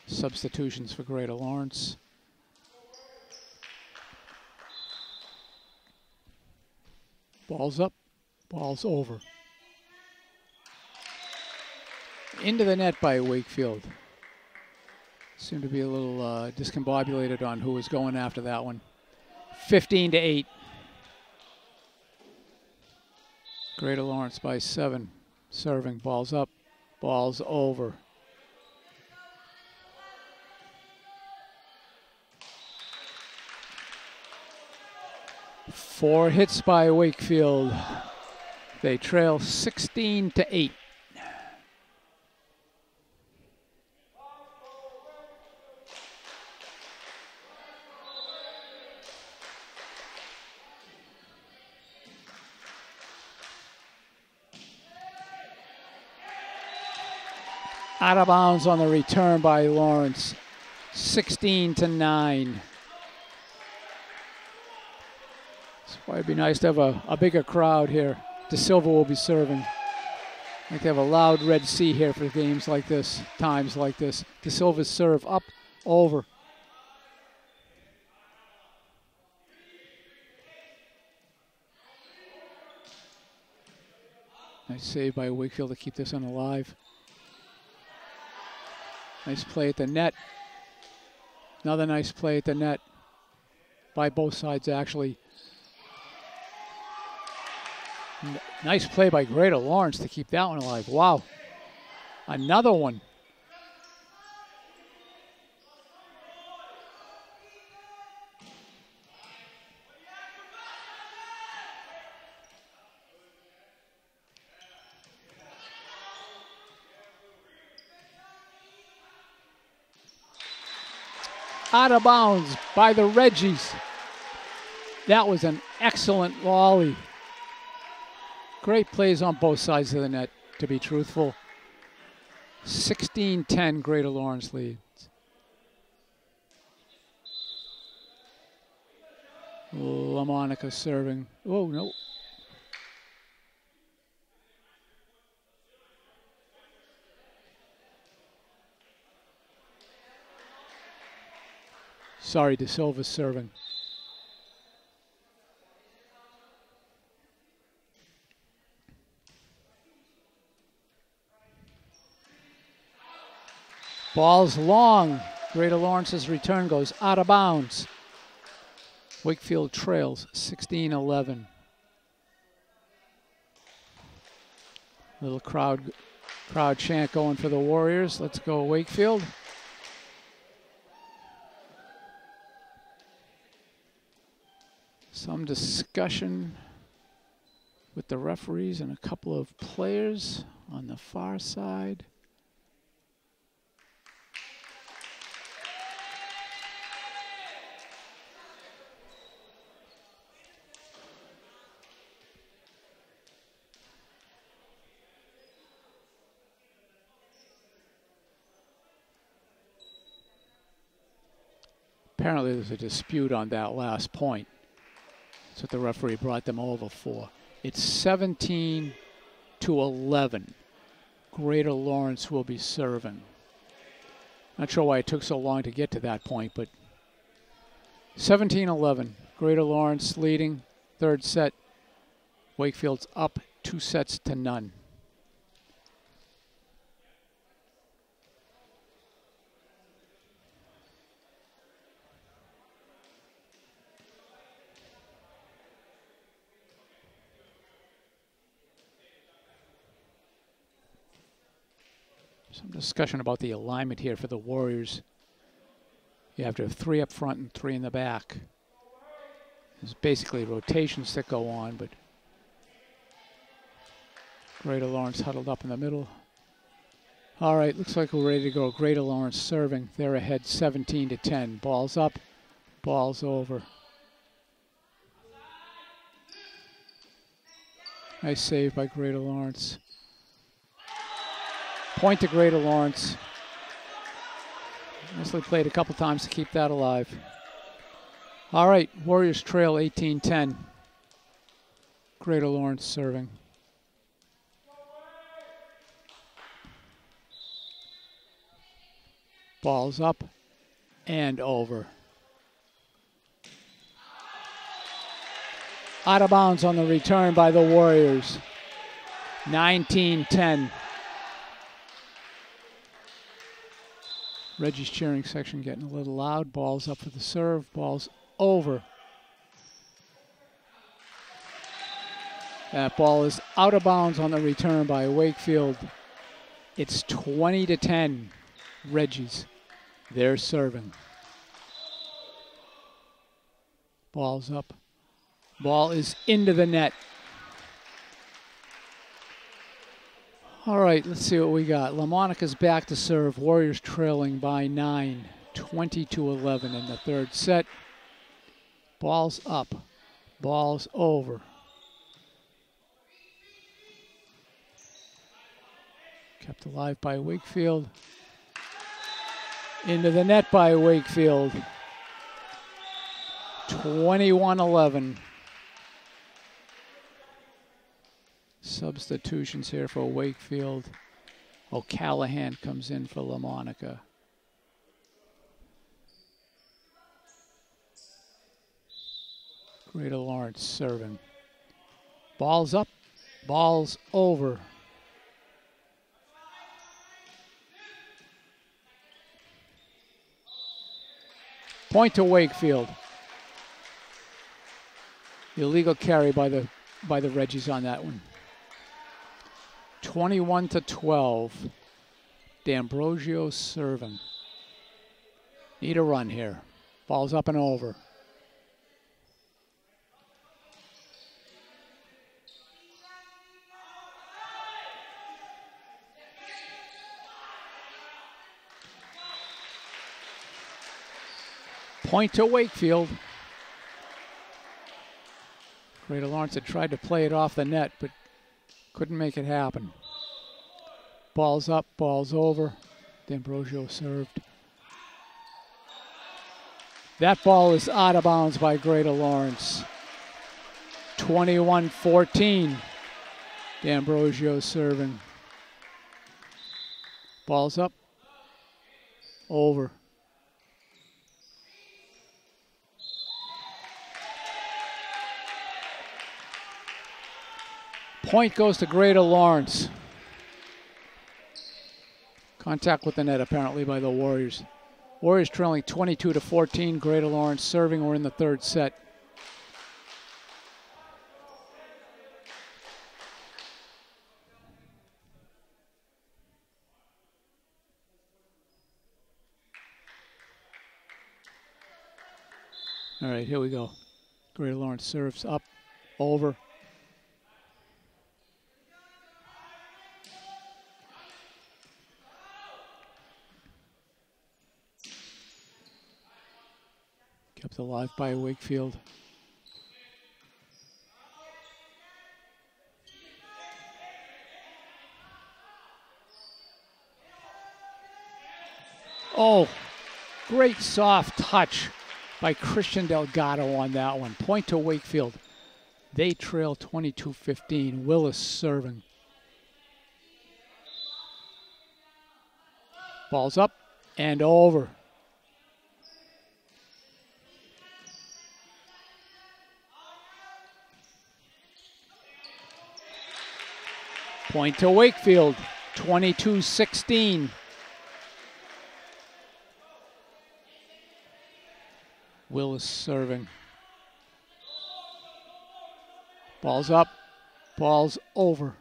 Substitutions for Greater Lawrence. Ball's up, ball's over. Into the net by Wakefield. Seemed to be a little uh, discombobulated on who was going after that one. 15 to 8. Greater Lawrence by seven. Serving. Balls up. Balls over. Four hits by Wakefield. They trail 16 to 8. Out of bounds on the return by Lawrence. 16 to 9. It'd be nice to have a, a bigger crowd here. De Silva will be serving. Like to have a loud Red Sea here for games like this, times like this. De Silva's serve up, over. Nice save by Wakefield to keep this one alive. Nice play at the net. Another nice play at the net by both sides, actually. Nice play by Greater Lawrence to keep that one alive. Wow. Another one. out of bounds by the Reggies. That was an excellent volley. Great plays on both sides of the net, to be truthful. 16 10, Greater Lawrence leads. LaMonica serving. Oh, no. Sorry, De Silva serving. Ball's long. Greater Lawrence's return goes out of bounds. Wakefield trails 16 11. Little crowd crowd chant going for the Warriors. Let's go, Wakefield. some discussion with the referees and a couple of players on the far side. Apparently there's a dispute on that last point. That's what the referee brought them over for. It's 17 to 11. Greater Lawrence will be serving. Not sure why it took so long to get to that point, but 17 11. Greater Lawrence leading. Third set. Wakefield's up two sets to none. Some discussion about the alignment here for the Warriors. You have to have three up front and three in the back. There's basically rotations that go on, but Greater Lawrence huddled up in the middle. All right, looks like we're ready to go. Greater Lawrence serving. They're ahead 17 to 10. Ball's up, ball's over. Nice save by Greater Lawrence. Point to Greater Lawrence. Nicely played a couple times to keep that alive. All right, Warriors trail 18-10. Greater Lawrence serving. Ball's up and over. Out of bounds on the return by the Warriors. 19-10. Reggie's cheering section getting a little loud. Ball's up for the serve. Ball's over. That ball is out of bounds on the return by Wakefield. It's 20 to 10. Reggie's. They're serving. Ball's up. Ball is into the net. All right, let's see what we got. LaMonica's back to serve. Warriors trailing by nine, 20 to 11 in the third set. Ball's up. Ball's over. Kept alive by Wakefield. Into the net by Wakefield. 21 11. Substitutions here for Wakefield. O'Callahan comes in for LaMonica. Greater Lawrence serving. Ball's up, ball's over. Point to Wakefield. Illegal carry by the by the Reggies on that one. 21 to 12. D'Ambrosio serving. Need a run here. Ball's up and over. Point to Wakefield. Greater Lawrence had tried to play it off the net, but couldn't make it happen. Ball's up, ball's over. D'Ambrosio served. That ball is out of bounds by Greater Lawrence. 21 14. D'Ambrosio serving. Ball's up, over. Point goes to Greater Lawrence. Contact with the net apparently by the Warriors. Warriors trailing 22 to 14. Greater Lawrence serving. We're in the third set. All right, here we go. Greater Lawrence serves up, over, Kept alive by Wakefield. Oh, great soft touch by Christian Delgado on that one. Point to Wakefield. They trail 22-15. Willis serving. Ball's up and over. Point to Wakefield, 22 16. Willis serving. Ball's up, ball's over.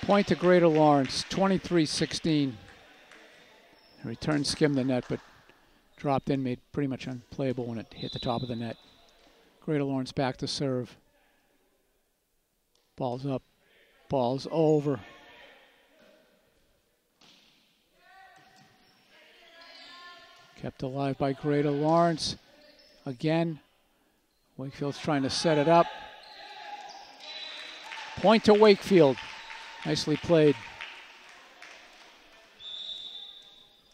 Point to Greater Lawrence, 23 16. Return skimmed the net, but dropped in, made pretty much unplayable when it hit the top of the net. Greater Lawrence back to serve. Ball's up, ball's over. Kept alive by Greater Lawrence. Again, Wakefield's trying to set it up. Point to Wakefield. Nicely played.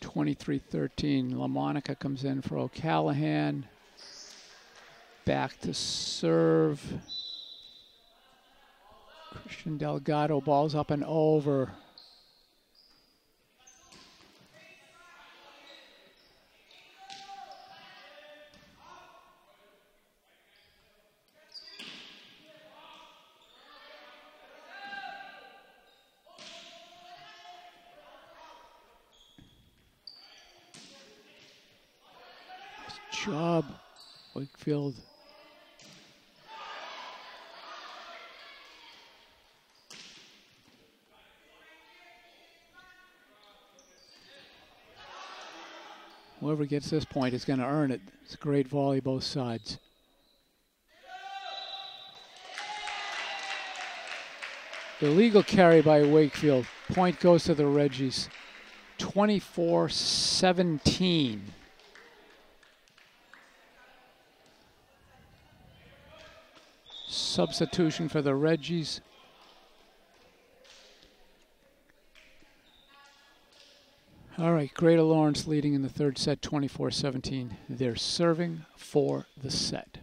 23-13. LaMonica comes in for O'Callahan. Back to serve. Christian Delgado balls up and over. job, Wakefield. Whoever gets this point is going to earn it. It's a great volley both sides. Illegal carry by Wakefield. Point goes to the Reggies. 24 17. Substitution for the Reggies. All right, Greater Lawrence leading in the third set 24-17. They're serving for the set.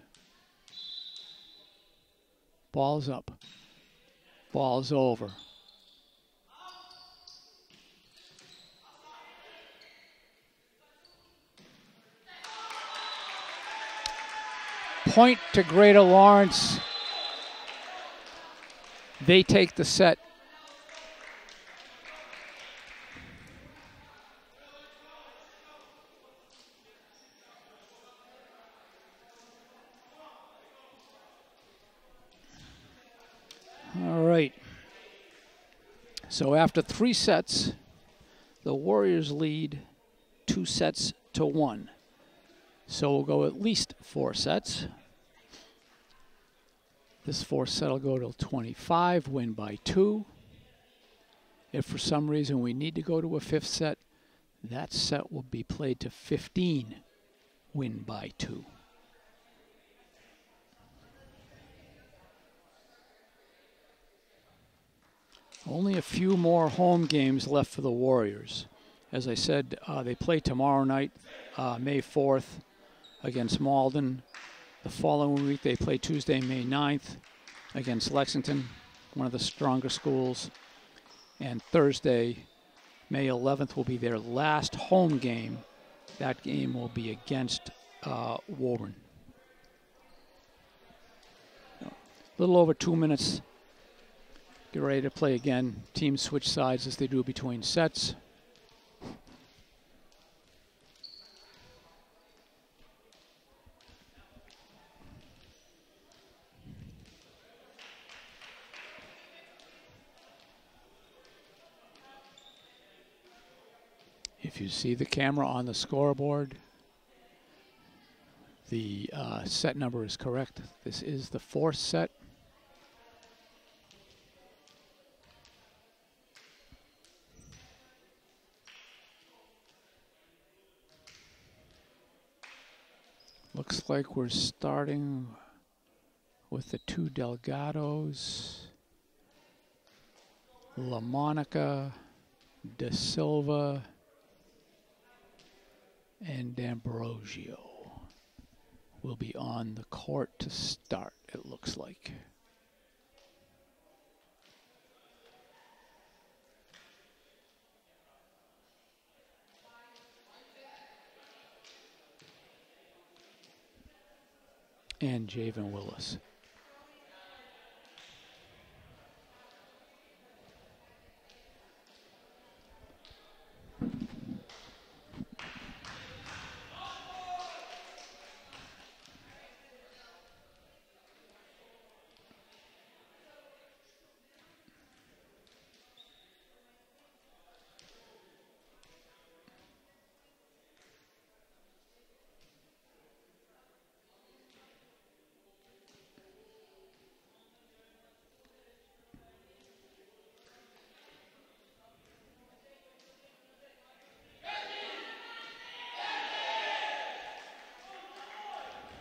Ball's up. Ball's over. Point to Greater Lawrence. They take the set All right. So after three sets, the Warriors lead two sets to one. So we'll go at least four sets. This fourth set will go to 25, win by two. If for some reason we need to go to a fifth set, that set will be played to 15, win by two. Only a few more home games left for the Warriors. As I said, uh, they play tomorrow night, uh, May 4th, against Malden. The following week, they play Tuesday, May 9th, against Lexington, one of the stronger schools. And Thursday, May 11th, will be their last home game. That game will be against uh, Woburn. A little over two minutes Get ready to play again. Teams switch sides as they do between sets. If you see the camera on the scoreboard, the uh, set number is correct. This is the fourth set. Like we're starting with the two Delgados, LaMonica, De Silva, and D'Ambrosio will be on the court to start, it looks like. And Javen Willis.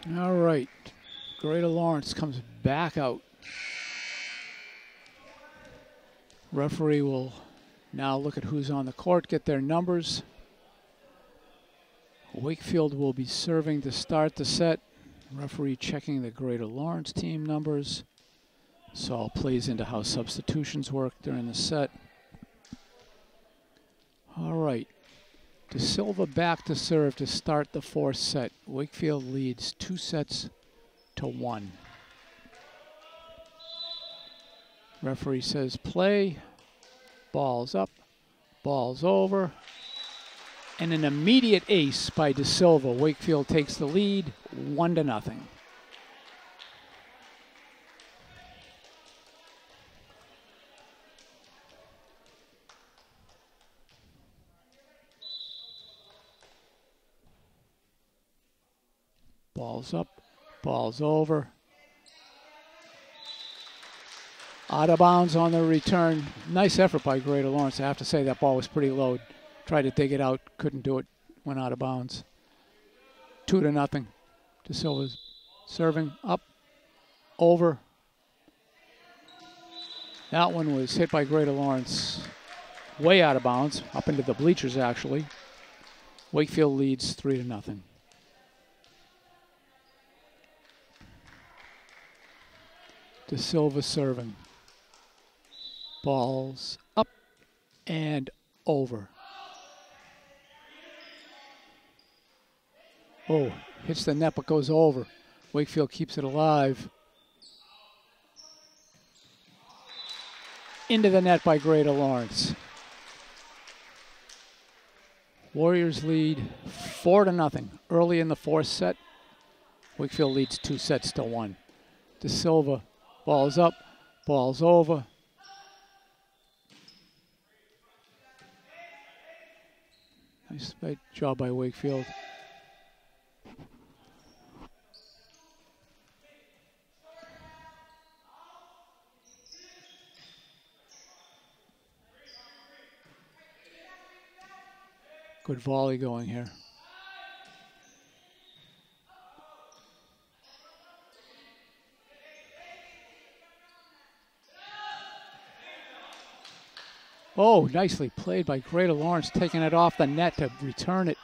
All right. Greater Lawrence comes back out. Referee will now look at who's on the court, get their numbers. Wakefield will be serving to start the set. Referee checking the Greater Lawrence team numbers. So all plays into how substitutions work during the set. All right. De Silva back to serve to start the fourth set. Wakefield leads two sets to one. Referee says play. Ball's up. Ball's over. And an immediate ace by De Silva. Wakefield takes the lead, one to nothing. Ball's up, ball's over. Out of bounds on the return. Nice effort by Greater Lawrence. I have to say that ball was pretty low. Tried to dig it out, couldn't do it. Went out of bounds. Two to nothing. De Silva's serving up, over. That one was hit by Greater Lawrence, way out of bounds, up into the bleachers actually. Wakefield leads three to nothing. De Silva serving. Balls up and over. Oh, hits the net but goes over. Wakefield keeps it alive. Into the net by Greater Lawrence. Warriors lead four to nothing early in the fourth set. Wakefield leads two sets to one. De Silva, balls up, balls over. Nice job by Wakefield. Good volley going here. Oh, nicely played by Greater Lawrence, taking it off the net to return it.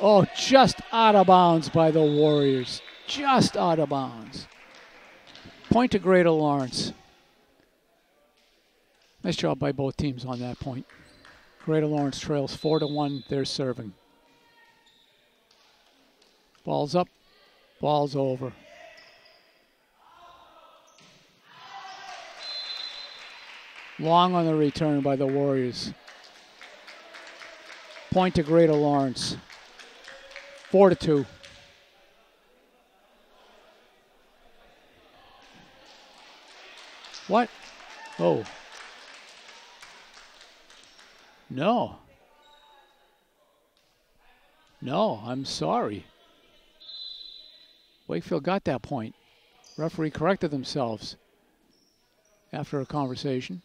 Oh, just out of bounds by the Warriors. Just out of bounds. Point to Greater Lawrence. Nice job by both teams on that point. Greater Lawrence trails four to one. They're serving. Ball's up, ball's over. Long on the return by the Warriors. Point to Greater Lawrence. Four to two. What? Oh. No. No, I'm sorry. Wakefield got that point. Referee corrected themselves after a conversation.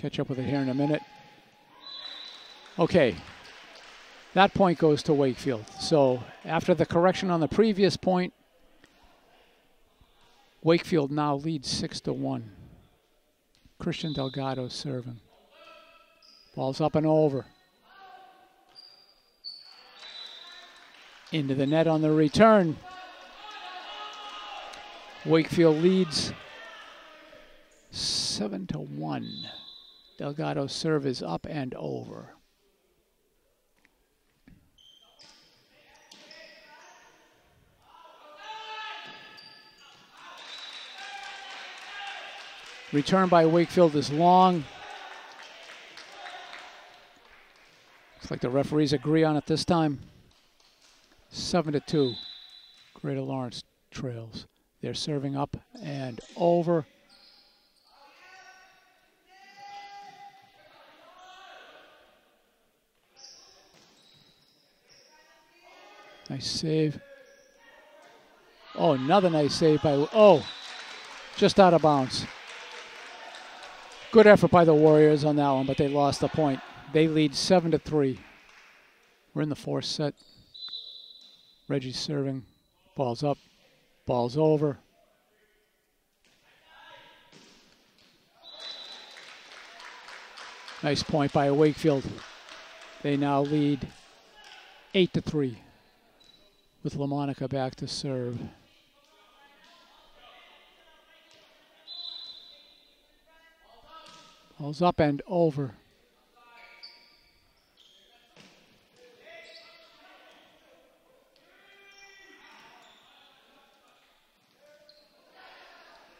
Catch up with it here in a minute. Okay. That point goes to Wakefield. So after the correction on the previous point, Wakefield now leads 6 to 1. Christian Delgado serving. Ball's up and over. Into the net on the return. Wakefield leads 7 to 1. Delgado serve is up and over. Return by Wakefield is long. Looks like the referees agree on it this time. Seven to two. Greater Lawrence trails. They're serving up and over. Nice save. Oh, another nice save by. Oh, just out of bounds. Good effort by the Warriors on that one, but they lost the point. They lead seven to three. We're in the fourth set. Reggie's serving. Ball's up. Ball's over. Nice point by Wakefield. They now lead eight to three with LaMonica back to serve. Ball's up and over.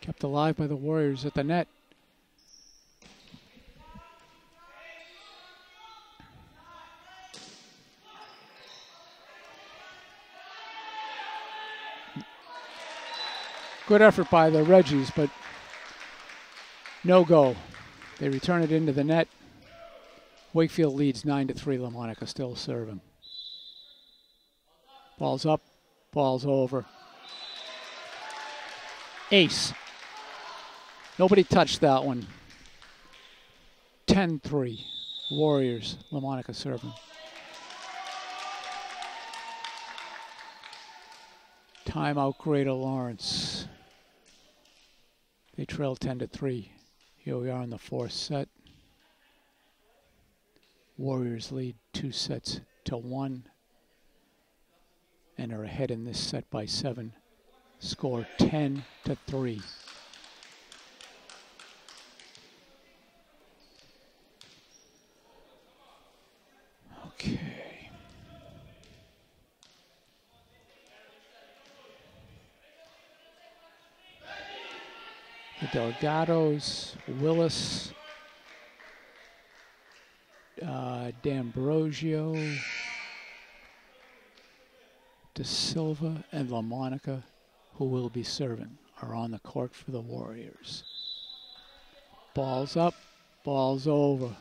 Kept alive by the Warriors at the net. Good effort by the Reggies, but no go. They return it into the net. Wakefield leads 9 to 3. LaMonica still serving. Ball's up, ball's over. Ace. Nobody touched that one. 10 3. Warriors. LaMonica serving. Timeout, Greater Lawrence. They trail 10 to 3. Here we are in the fourth set. Warriors lead two sets to one and are ahead in this set by seven. Score 10 to 3. Delgados, Willis, uh, D'Ambrosio, De Silva, and LaMonica, who will be serving, are on the court for the Warriors. Balls up, balls over.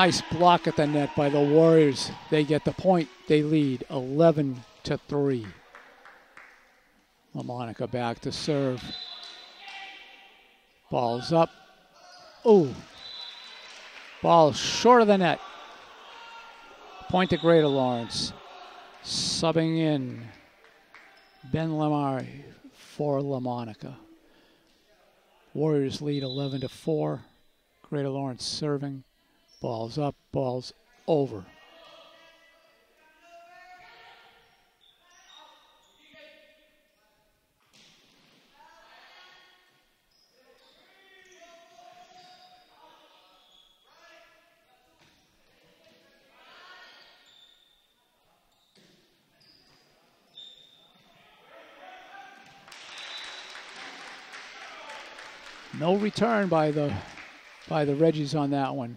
Nice block at the net by the Warriors. They get the point. They lead 11 to 3. LaMonica back to serve. Ball's up. Oh. Ball short of the net. Point to Greater Lawrence. Subbing in Ben Lamar for LaMonica. Warriors lead 11 to 4. Greater Lawrence serving. Balls up, balls over. No return by the by the Reggies on that one.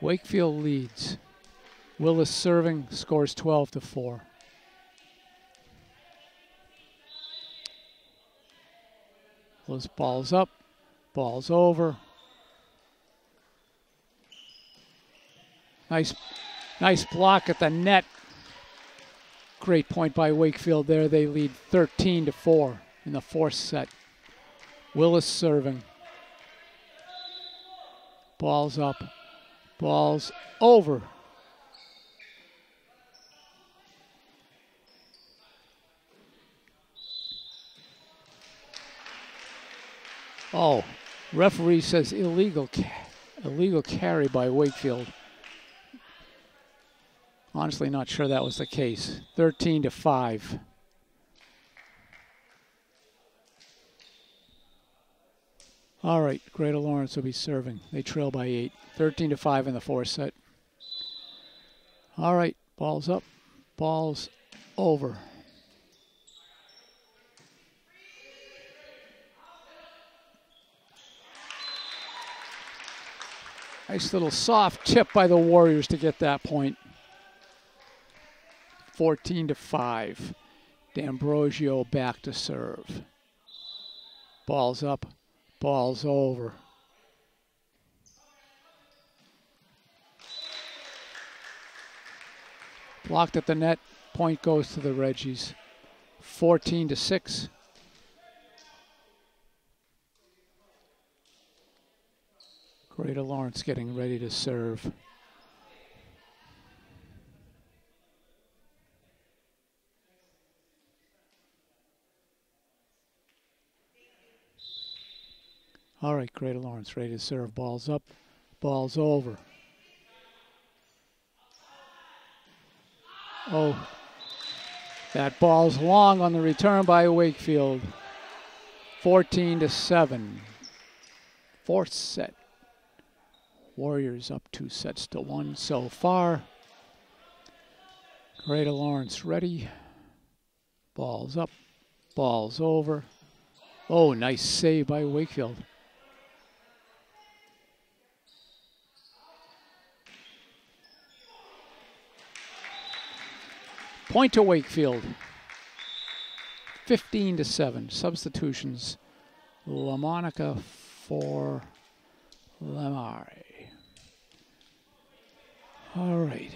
Wakefield leads. Willis serving scores 12 to 4. Those balls up, balls over. Nice, nice block at the net. Great point by Wakefield there. They lead 13 to 4 in the fourth set. Willis serving. Balls up, Ball's over. Oh, referee says illegal, illegal carry by Wakefield. Honestly, not sure that was the case. 13 to 5. All right, Greater Lawrence will be serving. They trail by eight. 13 to 5 in the fourth set. All right, balls up, balls over. Nice little soft tip by the Warriors to get that point. 14 to 5. D'Ambrosio back to serve. Balls up, balls over. Blocked at the net. Point goes to the Reggies. 14 to 6. Greater Lawrence getting ready to serve. All right, Greater Lawrence ready to serve. Balls up, balls over. Oh, that ball's long on the return by Wakefield. 14 to 7. Fourth set. Warriors up two sets to one so far. Greater Lawrence ready. Balls up, balls over. Oh, nice save by Wakefield. Point to Wakefield. 15 to 7. Substitutions. LaMonica for Lamar. All right.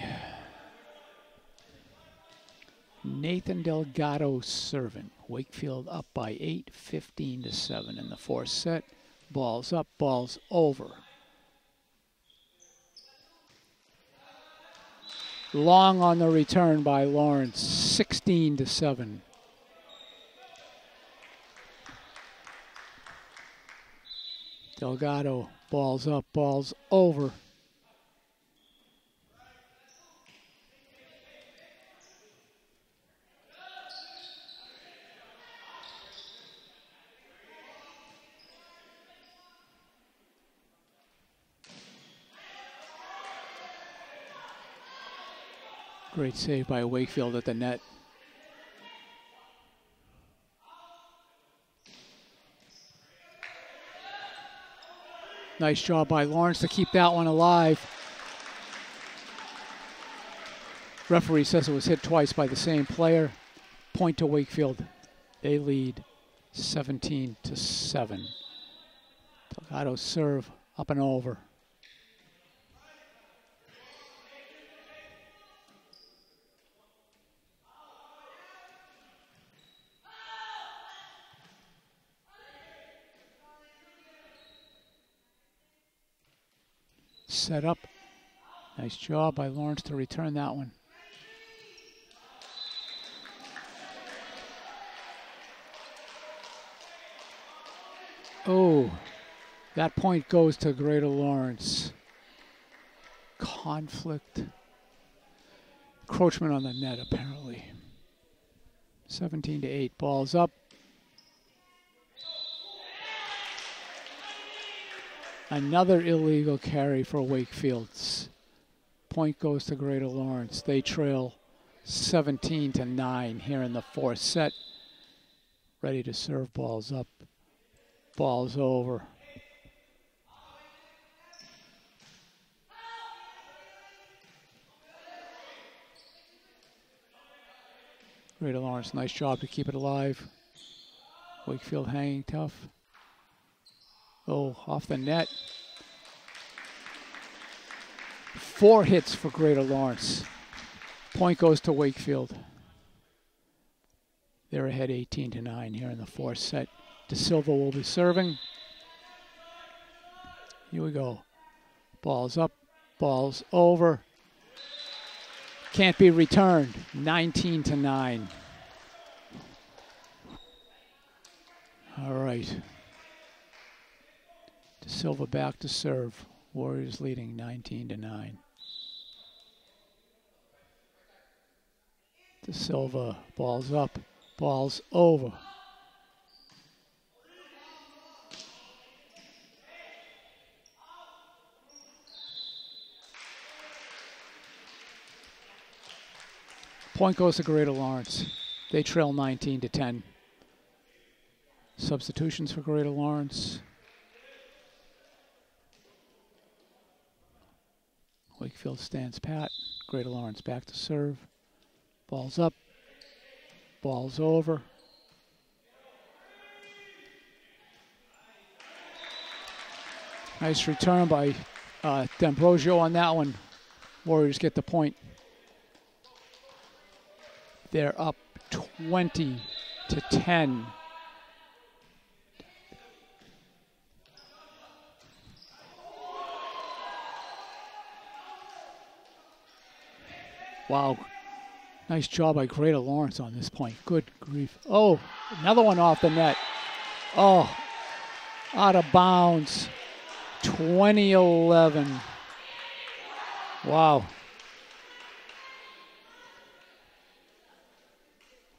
Nathan Delgado serving. Wakefield up by 8, 15 to 7 in the fourth set. Balls up, balls over. Long on the return by Lawrence, 16 to 7. Delgado, balls up, balls over. Great save by Wakefield at the net. Nice job by Lawrence to keep that one alive. Referee says it was hit twice by the same player. Point to Wakefield. They lead 17 to 7. Delgado serve up and over. Set up. Nice job by Lawrence to return that one. Oh, that point goes to Greater Lawrence. Conflict. Encroachment on the net, apparently. 17 to 8. Balls up. Another illegal carry for Wakefields. Point goes to Greater Lawrence. They trail 17 to 9 here in the fourth set. Ready to serve balls up. Balls over. Greater Lawrence, nice job to keep it alive. Wakefield hanging tough. Oh, off the net. Four hits for Greater Lawrence. Point goes to Wakefield. They're ahead 18 to 9 here in the fourth set. De Silva will be serving. Here we go. Balls up, balls over. Can't be returned. 19 to 9. All right. Silva back to serve. Warriors leading 19 to 9. De Silva balls up, balls over. Point goes to Greater Lawrence. They trail 19 to 10. Substitutions for Greater Lawrence. Wakefield stands pat. Greater Lawrence back to serve. Ball's up. Ball's over. Nice return by uh, D'Ambrosio on that one. Warriors get the point. They're up 20 to 10. Wow. Nice job by Greater Lawrence on this point. Good grief. Oh, another one off the net. Oh, out of bounds. 2011. Wow.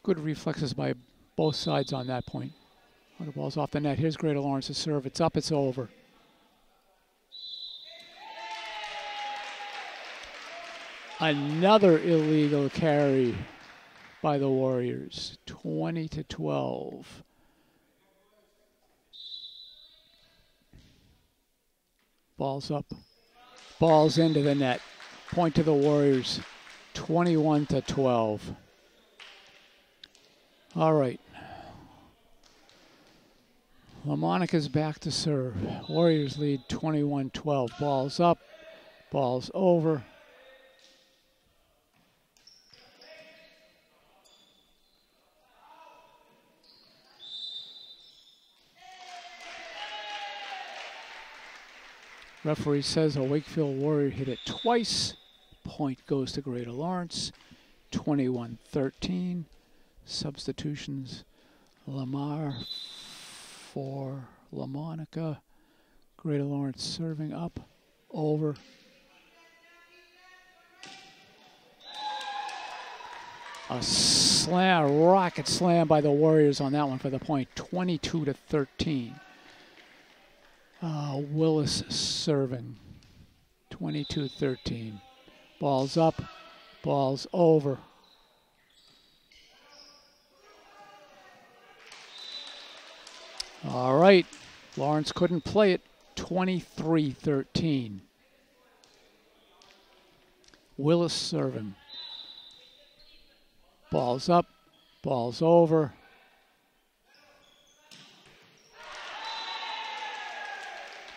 Good reflexes by both sides on that point. The ball's off the net. Here's Greater Lawrence's serve. It's up, it's over. Another illegal carry by the Warriors. 20 to 12. Ball's up. Ball's into the net. Point to the Warriors. 21 to 12. All right. LaMonica's back to serve. Warriors lead 21 12. Ball's up. Ball's over. Referee says a Wakefield Warrior hit it twice. Point goes to Greater Lawrence. 21 13. Substitutions Lamar for LaMonica. Greater Lawrence serving up, over. A slam, rocket slam by the Warriors on that one for the point, 22 to 13. Uh, Willis serving, 22-13. Ball's up, ball's over. All right, Lawrence couldn't play it, 23-13. Willis serving. Ball's up, ball's over.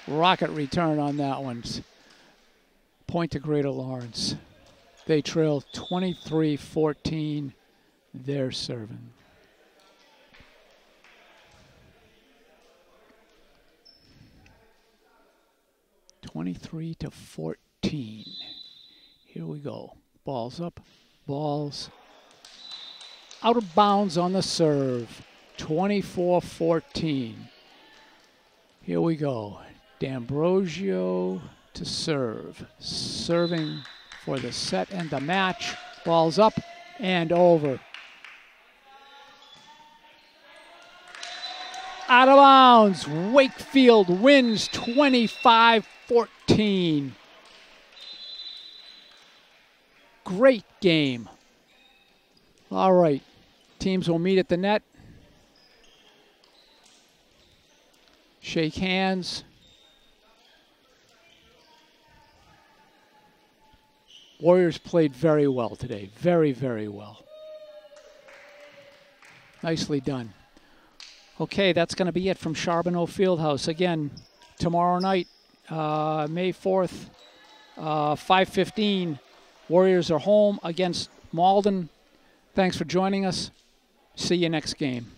Rocket return on that one. Point to Greater Lawrence. They trail 23-14. They're serving. Twenty-three to fourteen. Here we go. Balls up. Balls out of bounds on the serve. 24-14. Here we go. D'Ambrosio to serve. Serving for the set and the match. Ball's up and over. Out of bounds. Wakefield wins 25 14. Great game. All right. Teams will meet at the net. Shake hands. Warriors played very well today. Very, very well. Nicely done. Okay, that's going to be it from Charbonneau Fieldhouse. Again, tomorrow night, uh, May 4th, uh, 5.15, Warriors are home against Malden. Thanks for joining us. See you next game.